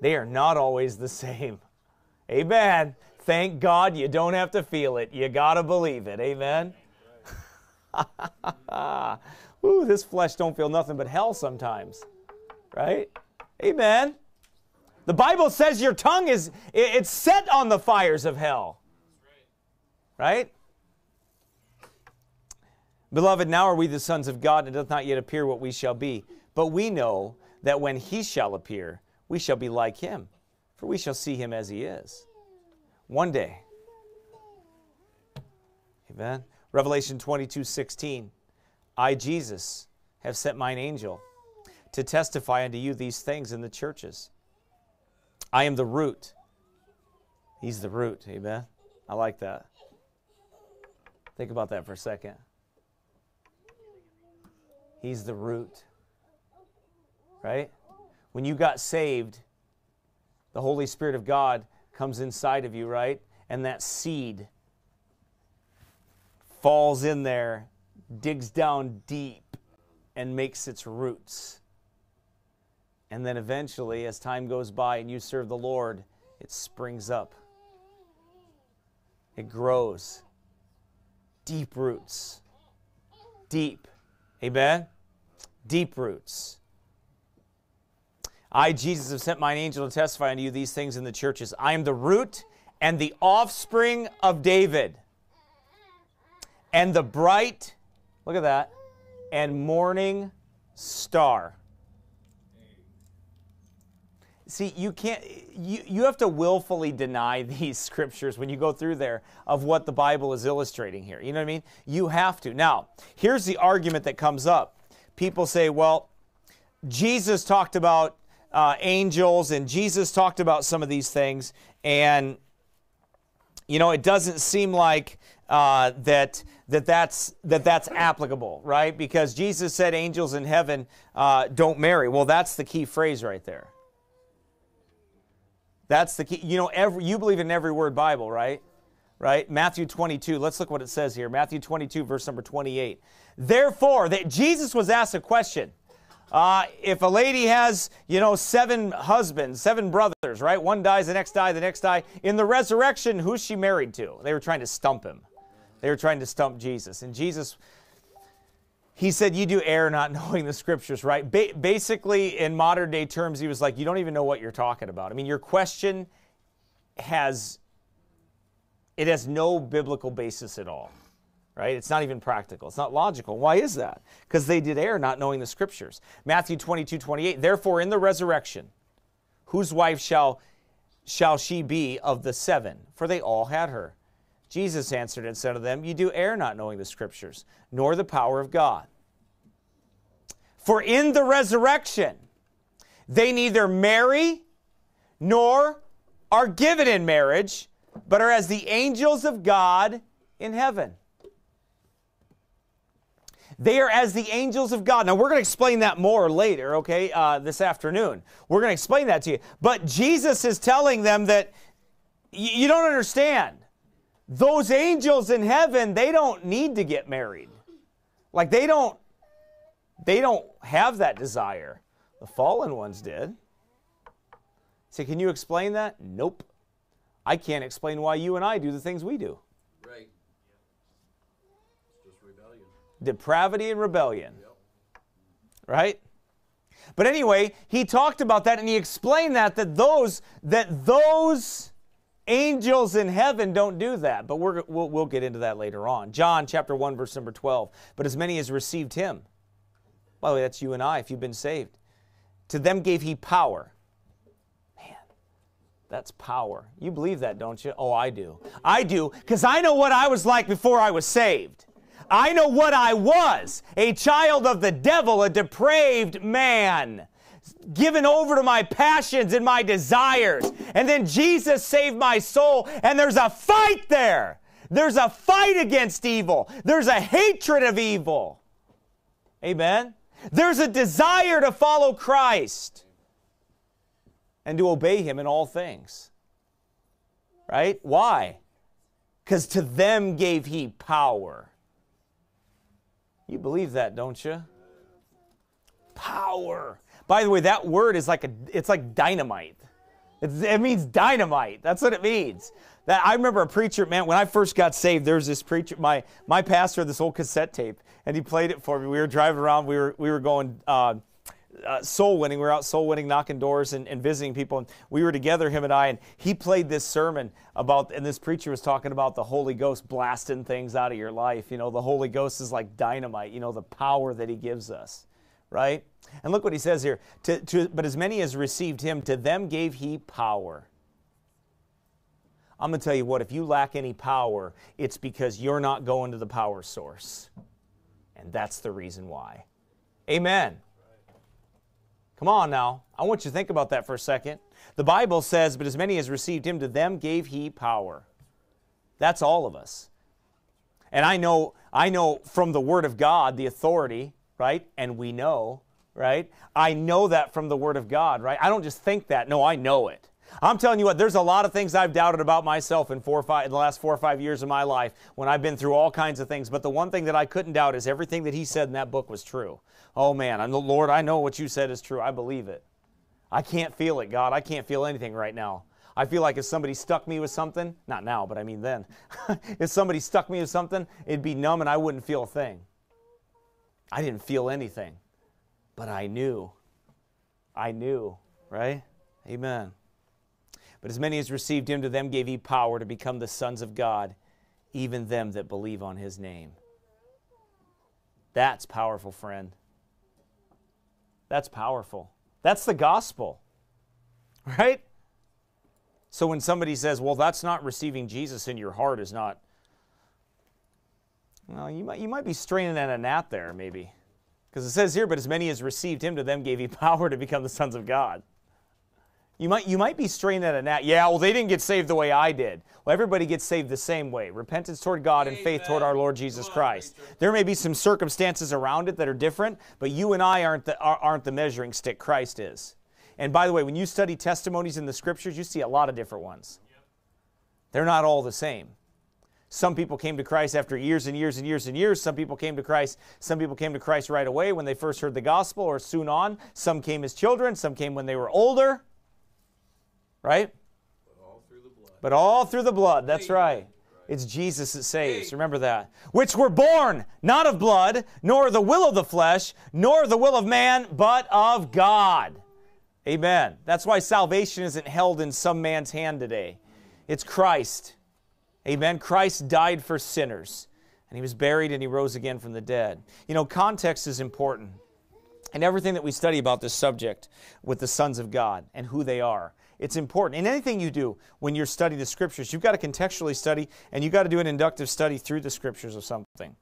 A: They are not always the same. Amen. Thank God you don't have to feel it. You got to believe it. Amen. Ooh, this flesh don't feel nothing but hell sometimes. Right? Amen. The Bible says your tongue is it's set on the fires of hell. Right? Beloved, now are we the sons of God, and it doth not yet appear what we shall be. But we know that when he shall appear, we shall be like him, for we shall see him as he is. One day. Amen. Revelation 22 16. I, Jesus, have sent mine angel to testify unto you these things in the churches. I am the root. He's the root. Amen. I like that. Think about that for a second. He's the root. Right? When you got saved, the Holy Spirit of God comes inside of you, right? And that seed falls in there, digs down deep, and makes its roots. And then eventually, as time goes by and you serve the Lord, it springs up. It grows. Deep roots. Deep. Amen? Deep roots. I, Jesus, have sent mine angel to testify unto you these things in the churches. I am the root and the offspring of David, and the bright, look at that, and morning star. See, you can't, you, you have to willfully deny these scriptures when you go through there of what the Bible is illustrating here. You know what I mean? You have to. Now, here's the argument that comes up. People say, well, Jesus talked about uh, angels and Jesus talked about some of these things, and, you know, it doesn't seem like uh, that that that's that that's applicable, right? Because Jesus said angels in heaven uh, don't marry. Well, that's the key phrase right there. That's the key. You know, every, you believe in every word Bible, right? Right? Matthew 22. Let's look what it says here. Matthew 22, verse number 28. Therefore, that Jesus was asked a question. Uh, if a lady has, you know, seven husbands, seven brothers, right? One dies, the next die, the next die. In the resurrection, who's she married to? They were trying to stump him. They were trying to stump Jesus. And Jesus he said, You do err not knowing the scriptures, right? Ba- basically, in modern day terms, he was like, You don't even know what you're talking about. I mean, your question has it has no biblical basis at all right? It's not even practical. It's not logical. Why is that? Because they did err not knowing the scriptures. Matthew 22 28 therefore in the resurrection whose wife shall shall she be of the seven? For they all had her Jesus answered and said to them, You do err not knowing the Scriptures, nor the power of God. For in the resurrection, they neither marry nor are given in marriage, but are as the angels of God in heaven. They are as the angels of God. Now, we're going to explain that more later, okay, uh, this afternoon. We're going to explain that to you. But Jesus is telling them that you don't understand. Those angels in heaven, they don't need to get married. Like they don't they don't have that desire. The fallen ones did. Say, can you explain that? Nope. I can't explain why you and I do the things we do.
B: Right. Just rebellion.
A: Depravity and rebellion. Right? But anyway, he talked about that and he explained that that those that those angels in heaven don't do that. But we're, we'll, we'll get into that later on. John chapter 1 verse number 12. But as many as received him. By the way, that's you and I if you've been saved. To them gave he power. Man, that's power. You believe that, don't you? Oh, I do. I do because I know what I was like before I was saved. I know what I was a child of the devil, a depraved man, given over to my passions and my desires. And then Jesus saved my soul, and there's a fight there. There's a fight against evil, there's a hatred of evil. Amen. There's a desire to follow Christ and to obey Him in all things. Right? Why? Because to them gave He power. You believe that, don't you? Power. By the way, that word is like a it's like dynamite. It's, it means dynamite. That's what it means. That I remember a preacher, man, when I first got saved, there was this preacher, my my pastor, this old cassette tape, and he played it for me. We were driving around, we were we were going uh, uh, soul winning. We were out soul winning, knocking doors and, and visiting people. And we were together, him and I, and he played this sermon about, and this preacher was talking about the Holy Ghost blasting things out of your life. You know, the Holy Ghost is like dynamite, you know, the power that he gives us, right? And look what he says here. To, to, but as many as received him, to them gave he power. I'm going to tell you what, if you lack any power, it's because you're not going to the power source. And that's the reason why. Amen. Come on now. I want you to think about that for a second. The Bible says, But as many as received him, to them gave he power. That's all of us. And I know, I know from the Word of God the authority, right? And we know, right? I know that from the Word of God, right? I don't just think that. No, I know it. I'm telling you what, there's a lot of things I've doubted about myself in four five in the last four or five years of my life when I've been through all kinds of things. But the one thing that I couldn't doubt is everything that he said in that book was true. Oh man, I'm the Lord, I know what you said is true. I believe it. I can't feel it, God. I can't feel anything right now. I feel like if somebody stuck me with something, not now, but I mean then, if somebody stuck me with something, it'd be numb and I wouldn't feel a thing. I didn't feel anything, but I knew. I knew, right? Amen. But as many as received him, to them gave he power to become the sons of God, even them that believe on his name. That's powerful, friend. That's powerful. That's the gospel, right? So when somebody says, well, that's not receiving Jesus in your heart, is not, well, you might, you might be straining at a gnat there, maybe. Because it says here, but as many as received him, to them gave he power to become the sons of God. You might, you might be straining at a gnat. Yeah, well, they didn't get saved the way I did. Well, everybody gets saved the same way repentance toward God and faith toward our Lord Jesus Christ. There may be some circumstances around it that are different, but you and I aren't the, aren't the measuring stick. Christ is. And by the way, when you study testimonies in the scriptures, you see a lot of different ones. They're not all the same. Some people came to Christ after years and years and years and years. Some people came to Christ. Some people came to Christ right away when they first heard the gospel or soon on. Some came as children. Some came when they were older right?
B: But all through the blood.
A: But all through the blood, that's right. It's Jesus that saves. Remember that. Which were born not of blood, nor the will of the flesh, nor the will of man, but of God. Amen. That's why salvation isn't held in some man's hand today. It's Christ. Amen. Christ died for sinners, and he was buried and he rose again from the dead. You know, context is important. And everything that we study about this subject with the sons of God and who they are it's important. In anything you do when you're studying the scriptures, you've got to contextually study and you've got to do an inductive study through the scriptures of something.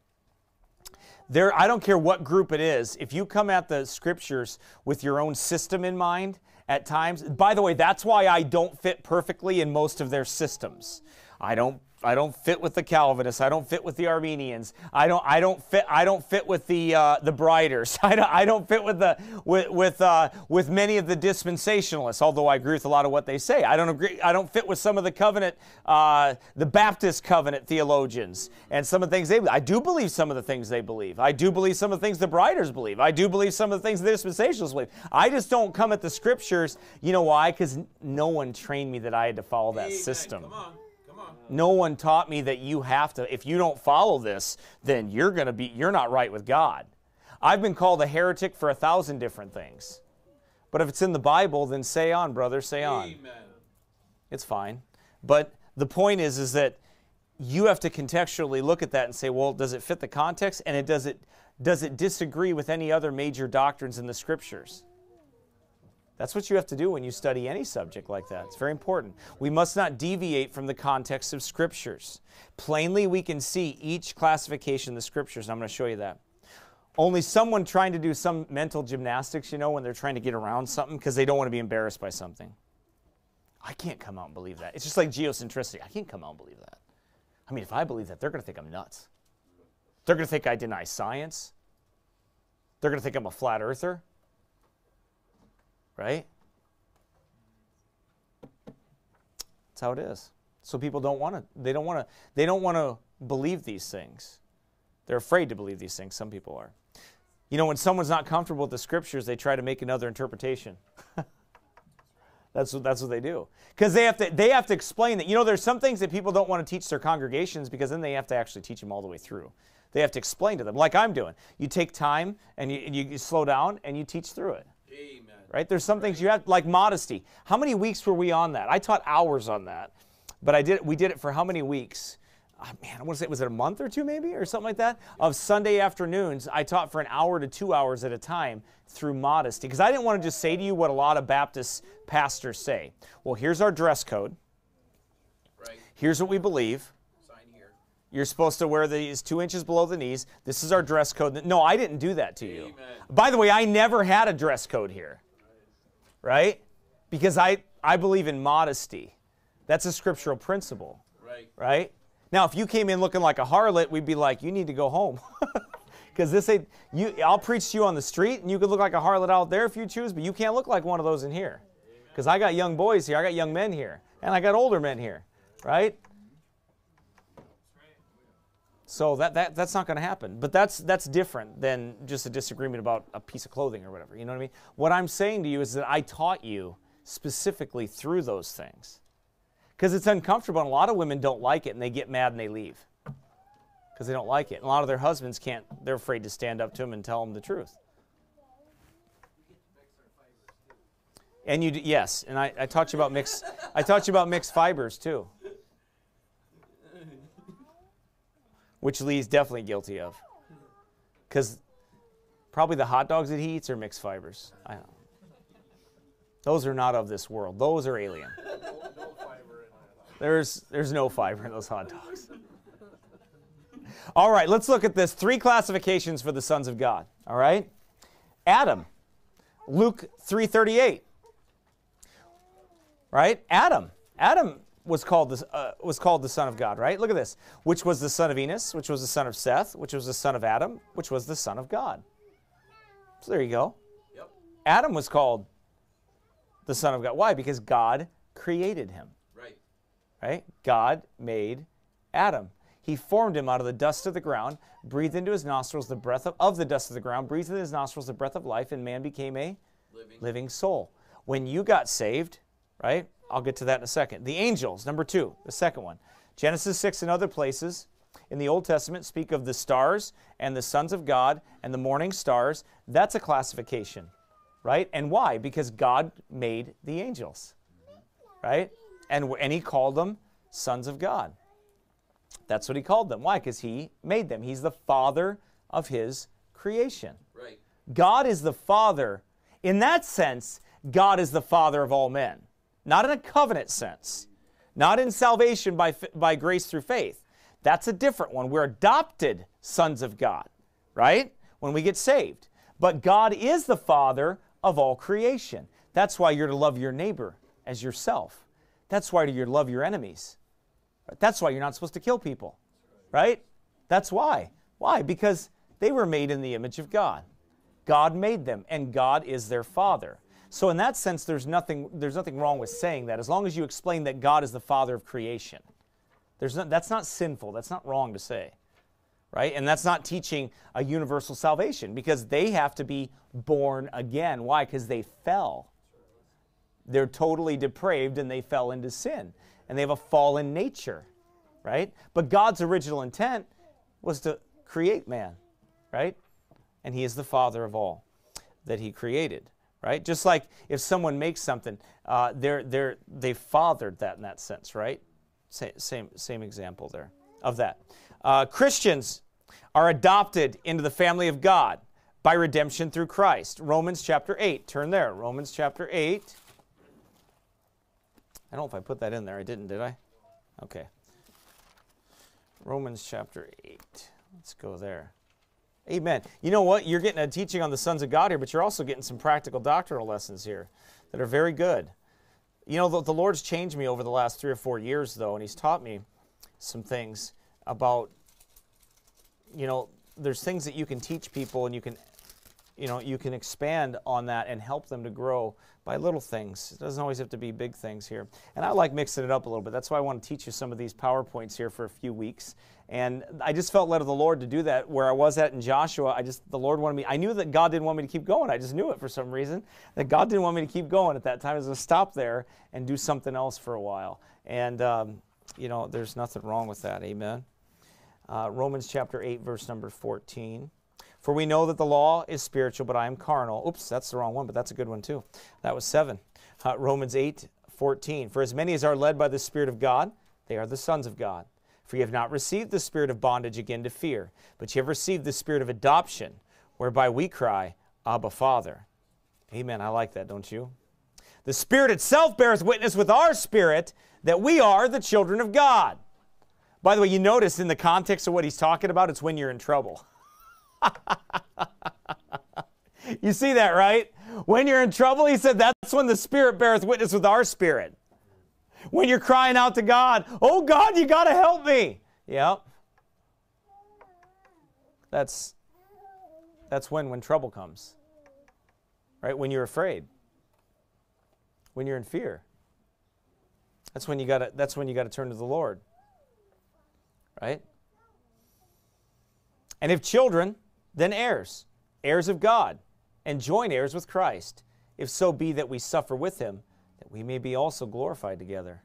A: There, I don't care what group it is, if you come at the scriptures with your own system in mind at times, by the way, that's why I don't fit perfectly in most of their systems. I don't I don't fit with the Calvinists. I don't fit with the Arminians. I don't I don't fit I don't fit with the uh, the Briders. I don't, I don't fit with the with with uh, with many of the dispensationalists. Although I agree with a lot of what they say. I don't agree. I don't fit with some of the covenant uh, the Baptist covenant theologians and some of the things they. I do believe some of the things they believe. I do believe some of the things the Briders believe. I do believe some of the things the dispensationalists believe. I just don't come at the scriptures. You know why? Because no one trained me that I had to follow that
B: Amen.
A: system.
B: Come on. Come on.
A: No one taught me that you have to, if you don't follow this, then you're going to be, you're not right with God. I've been called a heretic for a thousand different things. But if it's in the Bible, then say on, brother, say on.
B: Amen.
A: It's fine. But the point is, is that you have to contextually look at that and say, well, does it fit the context? And it does it, does it disagree with any other major doctrines in the scriptures? That's what you have to do when you study any subject like that. It's very important. We must not deviate from the context of scriptures. Plainly, we can see each classification of the scriptures, and I'm going to show you that. Only someone trying to do some mental gymnastics, you know, when they're trying to get around something because they don't want to be embarrassed by something. I can't come out and believe that. It's just like geocentricity. I can't come out and believe that. I mean, if I believe that, they're going to think I'm nuts. They're going to think I deny science. They're going to think I'm a flat earther right? That's how it is. So people don't want to they don't want to they don't want to believe these things. They're afraid to believe these things. Some people are. You know, when someone's not comfortable with the scriptures, they try to make another interpretation. that's what that's what they do. Because they have to they have to explain that. You know, there's some things that people don't want to teach their congregations because then they have to actually teach them all the way through. They have to explain to them, like I'm doing. You take time and you, you, you slow down and you teach through it. Right? There's some things you have, like modesty. How many weeks were we on that? I taught hours on that, but I did. We did it for how many weeks? Oh, man, I want to say was it a month or two, maybe, or something like that? Of Sunday afternoons, I taught for an hour to two hours at a time through modesty, because I didn't want to just say to you what a lot of Baptist pastors say. Well, here's our dress code.
B: Right.
A: Here's what we believe.
B: Sign here.
A: You're supposed to wear these two inches below the knees. This is our dress code. No, I didn't do that to you.
B: Amen.
A: By the way, I never had a dress code here, right? Because I, I believe in modesty. That's a scriptural principle,
B: Right.
A: right? Now, if you came in looking like a harlot, we'd be like, you need to go home. Because this ain't, you, I'll preach to you on the street, and you could look like a harlot out there if you choose, but you can't look like one of those in here. Because I got young boys here, I got young men here, and I got older men here, right? So that, that that's not going to happen. But that's that's different than just a disagreement about a piece of clothing or whatever. You know what I mean? What I'm saying to you is that I taught you specifically through those things. Because it's uncomfortable and a lot of women don't like it and they get mad and they leave. Because they don't like it. And a lot of their husbands can't, they're afraid to stand up to them and tell them the truth. And you, yes, and I, I taught you about mixed, I taught you about mixed fibers too. Which Lee's definitely guilty of. Because probably the hot dogs that he eats are mixed fibers. I don't know. Those are not of this world. Those are alien. There's, there's no fiber in those hot dogs. All right, let's look at this. Three classifications for the sons of God. All right? Adam. Luke 3:38. Right? Adam. Adam was called the, uh, was called the son of God, right? Look at this. Which was the son of Enos, which was the son of Seth, which was the son of Adam, which was the son of God. So there you go.
B: Yep.
A: Adam was called the son of God. Why? Because God created him,
B: Right.
A: right? God made Adam. He formed him out of the dust of the ground, breathed into his nostrils the breath of, of the dust of the ground, breathed into his nostrils the breath of life, and man became a
B: Living.
A: living soul. When you got saved, right? I'll get to that in a second. The angels, number two, the second one. Genesis 6 and other places in the Old Testament speak of the stars and the sons of God and the morning stars. That's a classification, right? And why? Because God made the angels, right? And, and He called them sons of God. That's what He called them. Why? Because He made them. He's the Father of His creation.
B: Right.
A: God is the Father. In that sense, God is the Father of all men. Not in a covenant sense, not in salvation by, by grace through faith. That's a different one. We're adopted sons of God, right? When we get saved. But God is the Father of all creation. That's why you're to love your neighbor as yourself. That's why you're to love your enemies. That's why you're not supposed to kill people, right? That's why. Why? Because they were made in the image of God. God made them, and God is their Father. So in that sense, there's nothing, there's nothing wrong with saying that, as long as you explain that God is the Father of creation. There's not, that's not sinful. That's not wrong to say, right? And that's not teaching a universal salvation because they have to be born again. Why? Because they fell. They're totally depraved and they fell into sin, and they have a fallen nature, right? But God's original intent was to create man, right? And He is the Father of all that He created right? Just like if someone makes something, uh, they're, they're, they fathered that in that sense, right? Same, same, same example there of that. Uh, Christians are adopted into the family of God by redemption through Christ. Romans chapter 8. Turn there. Romans chapter 8. I don't know if I put that in there. I didn't, did I? Okay. Romans chapter 8. Let's go there. Amen. You know what? You're getting a teaching on the sons of God here, but you're also getting some practical doctrinal lessons here that are very good. You know, the, the Lord's changed me over the last three or four years, though, and He's taught me some things about, you know, there's things that you can teach people and you can, you know, you can expand on that and help them to grow by little things. It doesn't always have to be big things here. And I like mixing it up a little bit. That's why I want to teach you some of these PowerPoints here for a few weeks and I just felt led of the Lord to do that. Where I was at in Joshua, I just the Lord wanted me. I knew that God didn't want me to keep going. I just knew it for some reason that God didn't want me to keep going at that time. I was going to stop there and do something else for a while. And um, you know, there's nothing wrong with that. Amen. Uh, Romans chapter eight, verse number fourteen. For we know that the law is spiritual, but I am carnal. Oops, that's the wrong one, but that's a good one too. That was seven. Uh, Romans eight, fourteen. For as many as are led by the Spirit of God, they are the sons of God. For you have not received the spirit of bondage again to fear, but you have received the spirit of adoption, whereby we cry, Abba, Father. Amen. I like that, don't you? The Spirit itself bears witness with our spirit that we are the children of God. By the way, you notice in the context of what he's talking about, it's when you're in trouble. you see that, right? When you're in trouble, he said that's when the Spirit beareth witness with our spirit when you're crying out to God, oh God, you got to help me. Yep. That's that's when when trouble comes. Right? When you're afraid. When you're in fear. That's when you got to that's when you got to turn to the Lord. Right? And if children, then heirs, heirs of God, and joint heirs with Christ, if so be that we suffer with him that we may be also glorified together.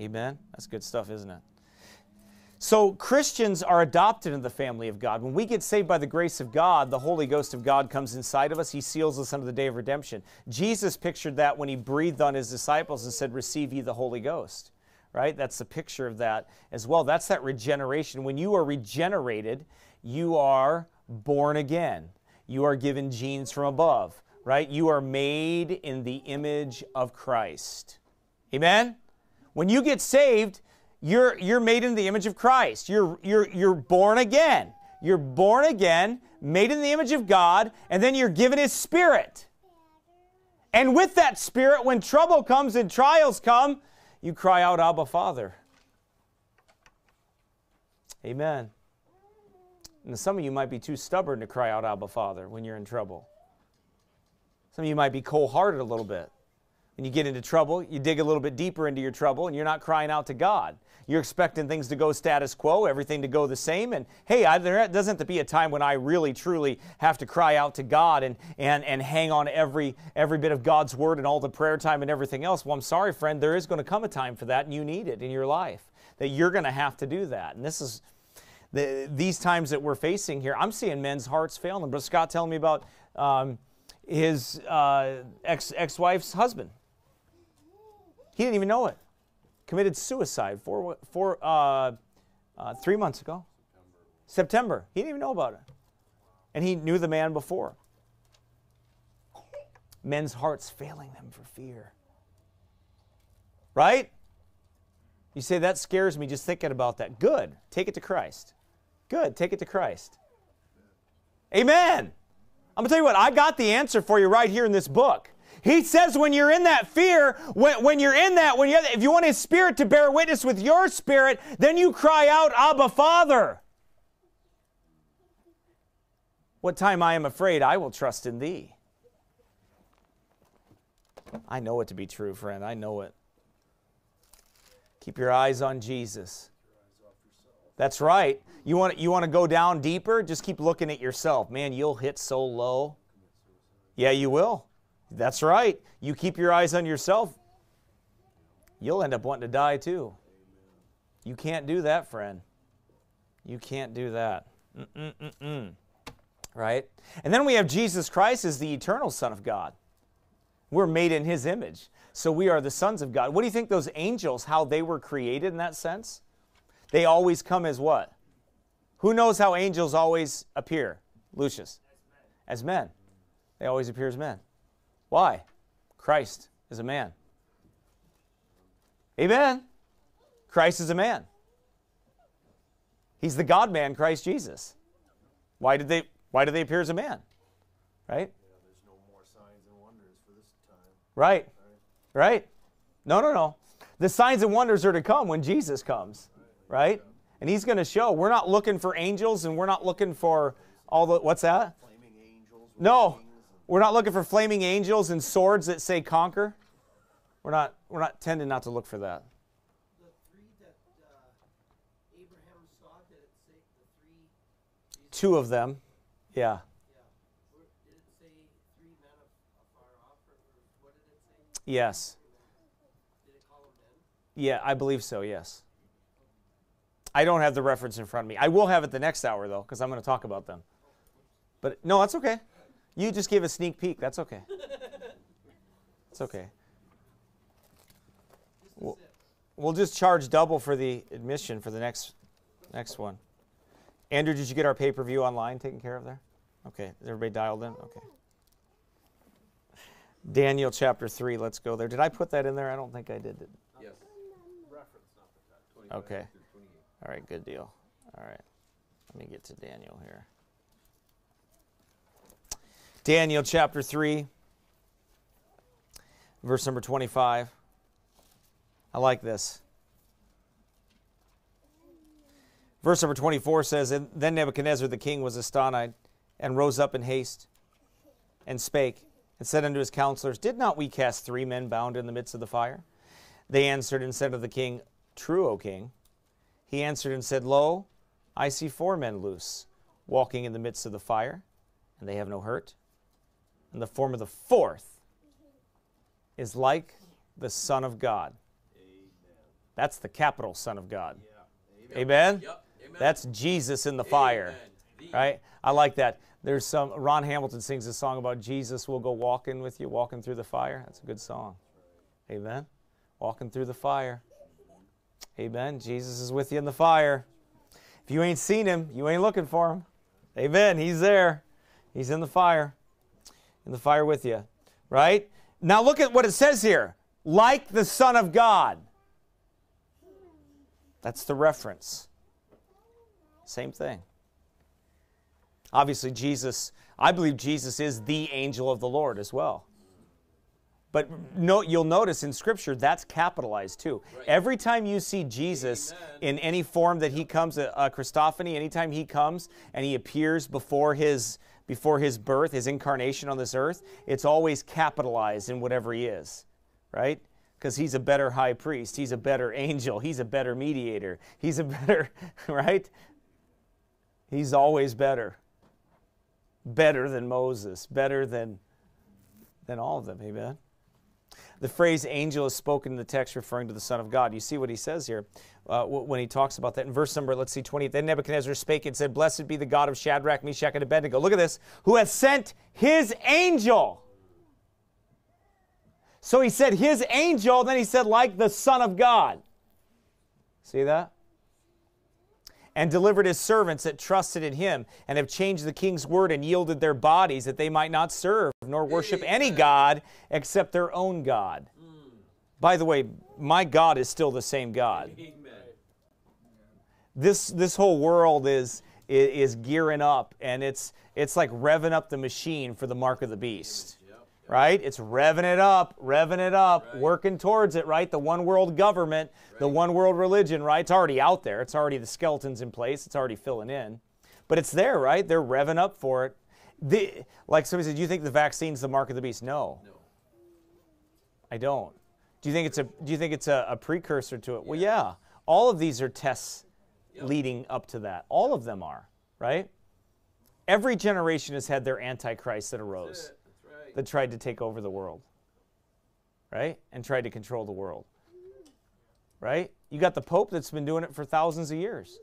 A: Amen? That's good stuff, isn't it? So, Christians are adopted in the family of God. When we get saved by the grace of God, the Holy Ghost of God comes inside of us. He seals us unto the day of redemption. Jesus pictured that when he breathed on his disciples and said, Receive ye the Holy Ghost. Right? That's the picture of that as well. That's that regeneration. When you are regenerated, you are born again. You are given genes from above right? You are made in the image of Christ. Amen? When you get saved, you're, you're made in the image of Christ. You're, you're, you're born again. You're born again, made in the image of God, and then you're given His Spirit. And with that Spirit, when trouble comes and trials come, you cry out, Abba, Father. Amen. And some of you might be too stubborn to cry out, Abba, Father, when you're in trouble. Some of you might be cold hearted a little bit. When you get into trouble, you dig a little bit deeper into your trouble and you're not crying out to God. You're expecting things to go status quo, everything to go the same. And hey, I, there doesn't have to be a time when I really truly have to cry out to God and, and, and hang on every, every bit of God's word and all the prayer time and everything else. Well, I'm sorry, friend, there is going to come a time for that and you need it in your life, that you're going to have to do that. And this is the, these times that we're facing here. I'm seeing men's hearts failing. But Scott telling me about. Um, his uh, ex ex wife's husband. He didn't even know it. Committed suicide four, four, uh, uh, three months ago. September. September. He didn't even know about it. And he knew the man before. Men's hearts failing them for fear. Right? You say, that scares me just thinking about that. Good. Take it to Christ. Good. Take it to Christ. Amen. I'm going to tell you what, I got the answer for you right here in this book. He says when you're in that fear, when, when you're in that, when you if you want His Spirit to bear witness with your spirit, then you cry out, Abba, Father. What time I am afraid, I will trust in Thee. I know it to be true, friend. I know it. Keep your eyes on Jesus. That's right. You want you want to go down deeper? Just keep looking at yourself. Man, you'll hit so low. Yeah, you will. That's right. You keep your eyes on yourself, you'll end up wanting to die too. You can't do that, friend. You can't do that. Mm-mm-mm-mm. Right? And then we have Jesus Christ as the eternal Son of God. We're made in His image. So we are the sons of God. What do you think those angels, how they were created in that sense? They always come as what? Who knows how angels always appear? Lucius. As men. They always appear as men. Why? Christ is a man. Amen. Christ is a man. He's the God man, Christ Jesus. Why did they why did they appear as a man? Right?
C: Yeah, there's no more signs and wonders for this time.
A: Right. Right? No, no, no. The signs and wonders are to come when Jesus comes, right? And he's going to show. We're not looking for angels and we're not looking for all the what's that?
C: Flaming angels.
A: No. We're not looking for flaming angels and swords that say conquer. We're not we're not tending not to look for that.
D: the three that uh, Abraham saw, did it say the three?
A: Two of them. Yeah.
D: Yeah. Did it say three men af- afar off, or, or what did it say?
A: Yes.
D: Did it call them men?
A: Yeah, I believe so, yes. I don't have the reference in front of me. I will have it the next hour though cuz I'm going to talk about them. But no, that's okay. You just gave a sneak peek. That's okay. It's okay. We'll, we'll just charge double for the admission for the next next one. Andrew, did you get our pay-per-view online taken care of there? Okay, is everybody dialed in? Okay. Daniel chapter 3, let's go there. Did I put that in there? I don't think I did. did-
B: Yes.
C: Reference, not the
A: Okay.
B: Through 28.
A: All right, good deal. All right. Let me get to Daniel here. Daniel chapter 3, verse number 25. I like this. Verse number 24 says, And then Nebuchadnezzar the king was astonished and rose up in haste and spake and said unto his counselors, Did not we cast three men bound in the midst of the fire? They answered and said to the king, True, O king. He answered and said, Lo, I see four men loose, walking in the midst of the fire, and they have no hurt. And the form of the fourth is like the Son of God. That's the capital Son of God. Amen?
B: Yep. Amen.
A: That's Jesus in the fire.
B: Amen.
A: Right? I like that. There's some, Ron Hamilton sings a song about Jesus will go walking with you, walking through the fire. That's a good song. Amen? Walking through the fire. Amen. Jesus is with you in the fire. If you ain't seen him, you ain't looking for him. Amen. He's there. He's in the fire. In the fire with you. Right? Now look at what it says here. Like the Son of God. That's the reference. Same thing. Obviously, Jesus, I believe Jesus is the angel of the Lord as well. But no, you'll notice in Scripture that's capitalized too. Every time you see Jesus
B: Amen.
A: in any form that he comes, a, a Christophany, anytime he comes and he appears before his before his birth, his incarnation on this earth, it's always capitalized in whatever he is, right? Because he's a better high priest, he's a better angel, he's a better mediator, he's a better, right? He's always better. Better than Moses, better than than all of them, amen. The phrase angel is spoken in the text referring to the Son of God. You see what he says here uh, when he talks about that. In verse number, let's see, 20. Then Nebuchadnezzar spake and said, Blessed be the God of Shadrach, Meshach, and Abednego. Look at this. Who has sent his angel. So he said, His angel, then he said, like the Son of God. See that? And delivered his servants that trusted in him, and have changed the king's word and yielded their bodies that they might not serve nor worship any God except their own God. By the way, my God is still the same God. This this whole world is is, is gearing up, and it's it's like revving up the machine for the mark of the beast. Right? It's revving it up, revving it up,
B: Right.
A: working towards it, right? The one world government, the one world religion, right? It's already out there. It's already the skeletons in place. It's already filling in. But it's there, right? They're revving up for it. The, like somebody said, do you think the vaccine's the mark of the beast? No,
B: No.
A: I don't. Do you think it's a do you think it's a, a precursor to it? Well, yeah. All of these are tests
B: Yep.
A: leading up to that. All of them are, right? Every generation has had their antichrist that arose that tried to take over the world, right? And tried to control the world, right? You got the Pope that's been doing it for thousands of years,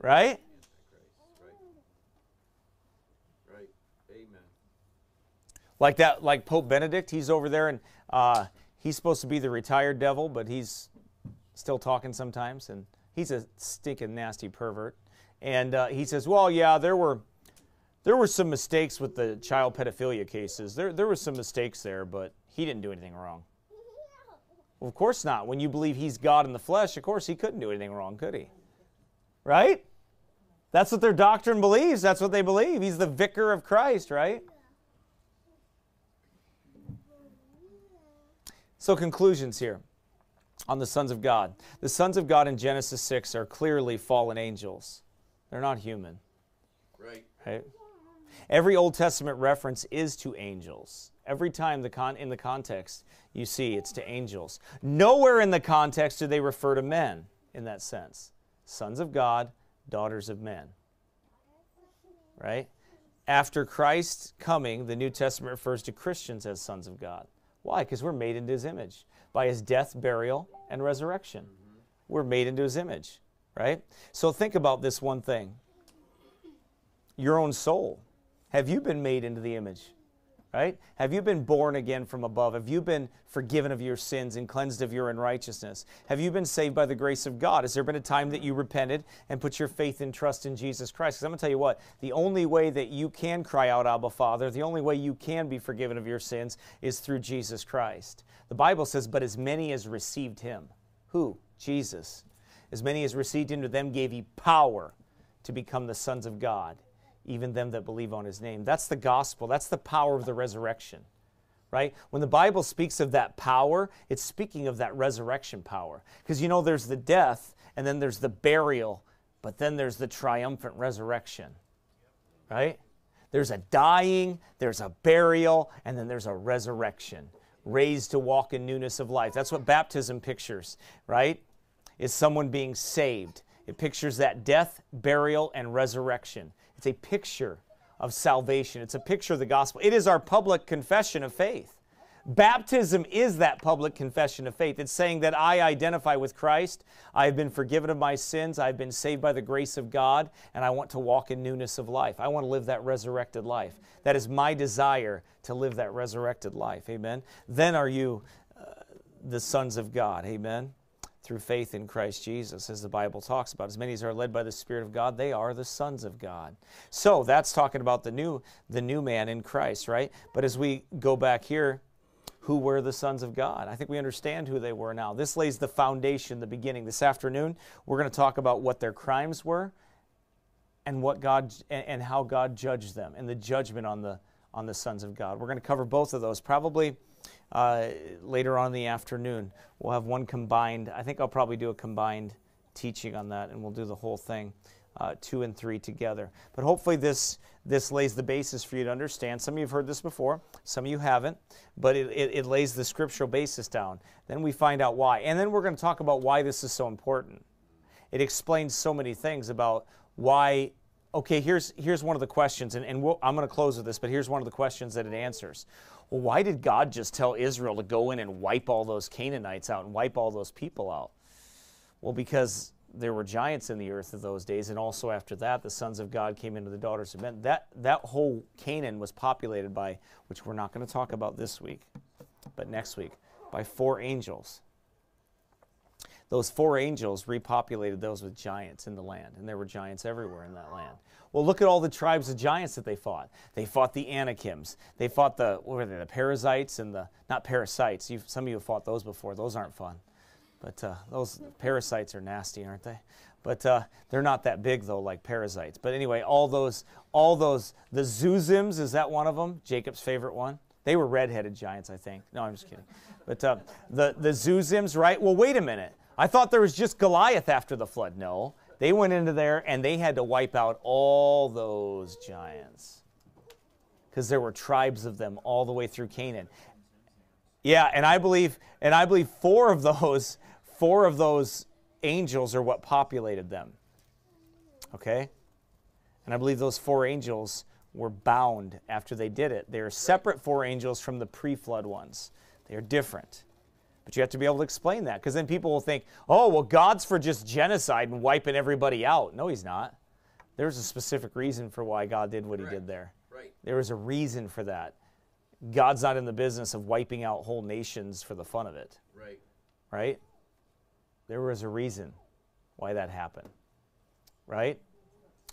A: right? Like that, like Pope Benedict, he's over there and uh, he's supposed to be the retired devil, but he's still talking sometimes, and he's a stinking nasty pervert. And uh, he says, "Well, yeah, there were." There were some mistakes with the child pedophilia cases. There, there were some mistakes there, but he didn't do anything wrong. Well, of course not. When you believe he's God in the flesh, of course he couldn't do anything wrong, could he? Right? That's what their doctrine believes. That's what they believe. He's the vicar of Christ, right? So, conclusions here on the sons of God. The sons of God in Genesis 6 are clearly fallen angels, they're not human,
B: Right.
A: right? Every Old Testament reference is to angels. Every time the con- in the context you see it's to angels. Nowhere in the context do they refer to men in that sense. Sons of God, daughters of men. Right? After Christ's coming, the New Testament refers to Christians as sons of God. Why? Because we're made into his image by his death, burial, and resurrection. We're made into his image, right? So think about this one thing your own soul. Have you been made into the image? Right? Have you been born again from above? Have you been forgiven of your sins and cleansed of your unrighteousness? Have you been saved by the grace of God? Has there been a time that you repented and put your faith and trust in Jesus Christ? Because I'm going to tell you what, the only way that you can cry out, Abba, Father, the only way you can be forgiven of your sins is through Jesus Christ. The Bible says, But as many as received him. Who? Jesus. As many as received him, to them gave he power to become the sons of God even them that believe on his name. That's the gospel. That's the power of the resurrection. Right? When the Bible speaks of that power, it's speaking of that resurrection power. Because you know there's the death and then there's the burial, but then there's the triumphant resurrection. Right? There's a dying, there's a burial, and then there's a resurrection. Raised to walk in newness of life. That's what baptism pictures, right? Is someone being saved. It pictures that death, burial, and resurrection. It's a picture of salvation. It's a picture of the gospel. It is our public confession of faith. Baptism is that public confession of faith. It's saying that I identify with Christ. I have been forgiven of my sins. I've been saved by the grace of God, and I want to walk in newness of life. I want to live that resurrected life. That is my desire to live that resurrected life. Amen. Then are you uh, the sons of God. Amen through faith in Christ Jesus, as the Bible talks about. As many as are led by the Spirit of God, they are the sons of God. So that's talking about the new, the new man in Christ, right? But as we go back here, who were the sons of God? I think we understand who they were now. This lays the foundation, the beginning. This afternoon, we're going to talk about what their crimes were and what God and, how God judged them and the judgment on the on the sons of God. We're going to cover both of those probably uh, later on in the afternoon. We'll have one combined. I think I'll probably do a combined teaching on that, and we'll do the whole thing, uh, two and three together. But hopefully, this this lays the basis for you to understand. Some of you have heard this before, some of you haven't, but it, it, it lays the scriptural basis down. Then we find out why, and then we're going to talk about why this is so important. It explains so many things about why okay, here's, here's one of the questions, and, and we'll, I'm going to close with this, but here's one of the questions that it answers. Well, why did God just tell Israel to go in and wipe all those Canaanites out and wipe all those people out? Well, because there were giants in the earth of those days, and also after that, the sons of God came into the daughters of men. That, that whole Canaan was populated by, which we're not going to talk about this week, but next week, by four angels those four angels repopulated those with giants in the land, and there were giants everywhere in that land. Well, look at all the tribes of giants that they fought. They fought the Anakims. They fought the what were they? The parasites and the not parasites. You've, some of you have fought those before. Those aren't fun, but uh, those parasites are nasty, aren't they? But uh, they're not that big though, like parasites. But anyway, all those, all those, the Zuzims is that one of them? Jacob's favorite one. They were red-headed giants, I think. No, I'm just kidding. But uh, the the Zuzims, right? Well, wait a minute. I thought there was just Goliath after the flood. No, they went into there and they had to wipe out all those giants because there were tribes of them all the way through Canaan. Yeah, and I believe, and I believe four of those, four of those angels are what populated them. Okay, and I believe those four angels were bound after they did it. They are separate four angels from the pre-flood ones. They are different. But you have to be able to explain that because then people will think, oh, well, God's for just genocide and wiping everybody out. No, He's not. There's a specific reason for why God did what He did there.
B: Right.
A: There was a reason for that. God's not in the business of wiping out whole nations for the fun of it,
B: Right.
A: right? There was a reason why that happened, right?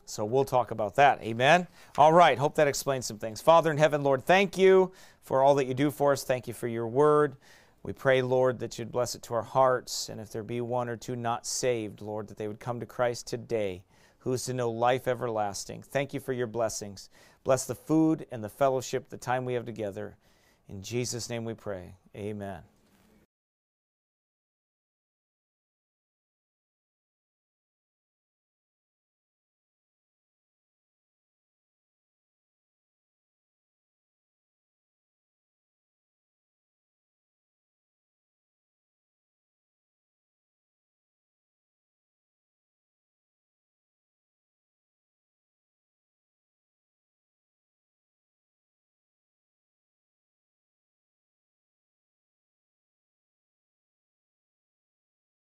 A: So we'll talk about that. Amen. All right. Hope that explains some things. Father in heaven, Lord, thank you for all that you do for us. Thank you for your word. We pray, Lord, that you'd bless it to our hearts. And if there be one or two not saved, Lord, that they would come to Christ today, who is to know life everlasting. Thank you for your blessings. Bless the food and the fellowship, the time we have together. In Jesus' name we pray. Amen.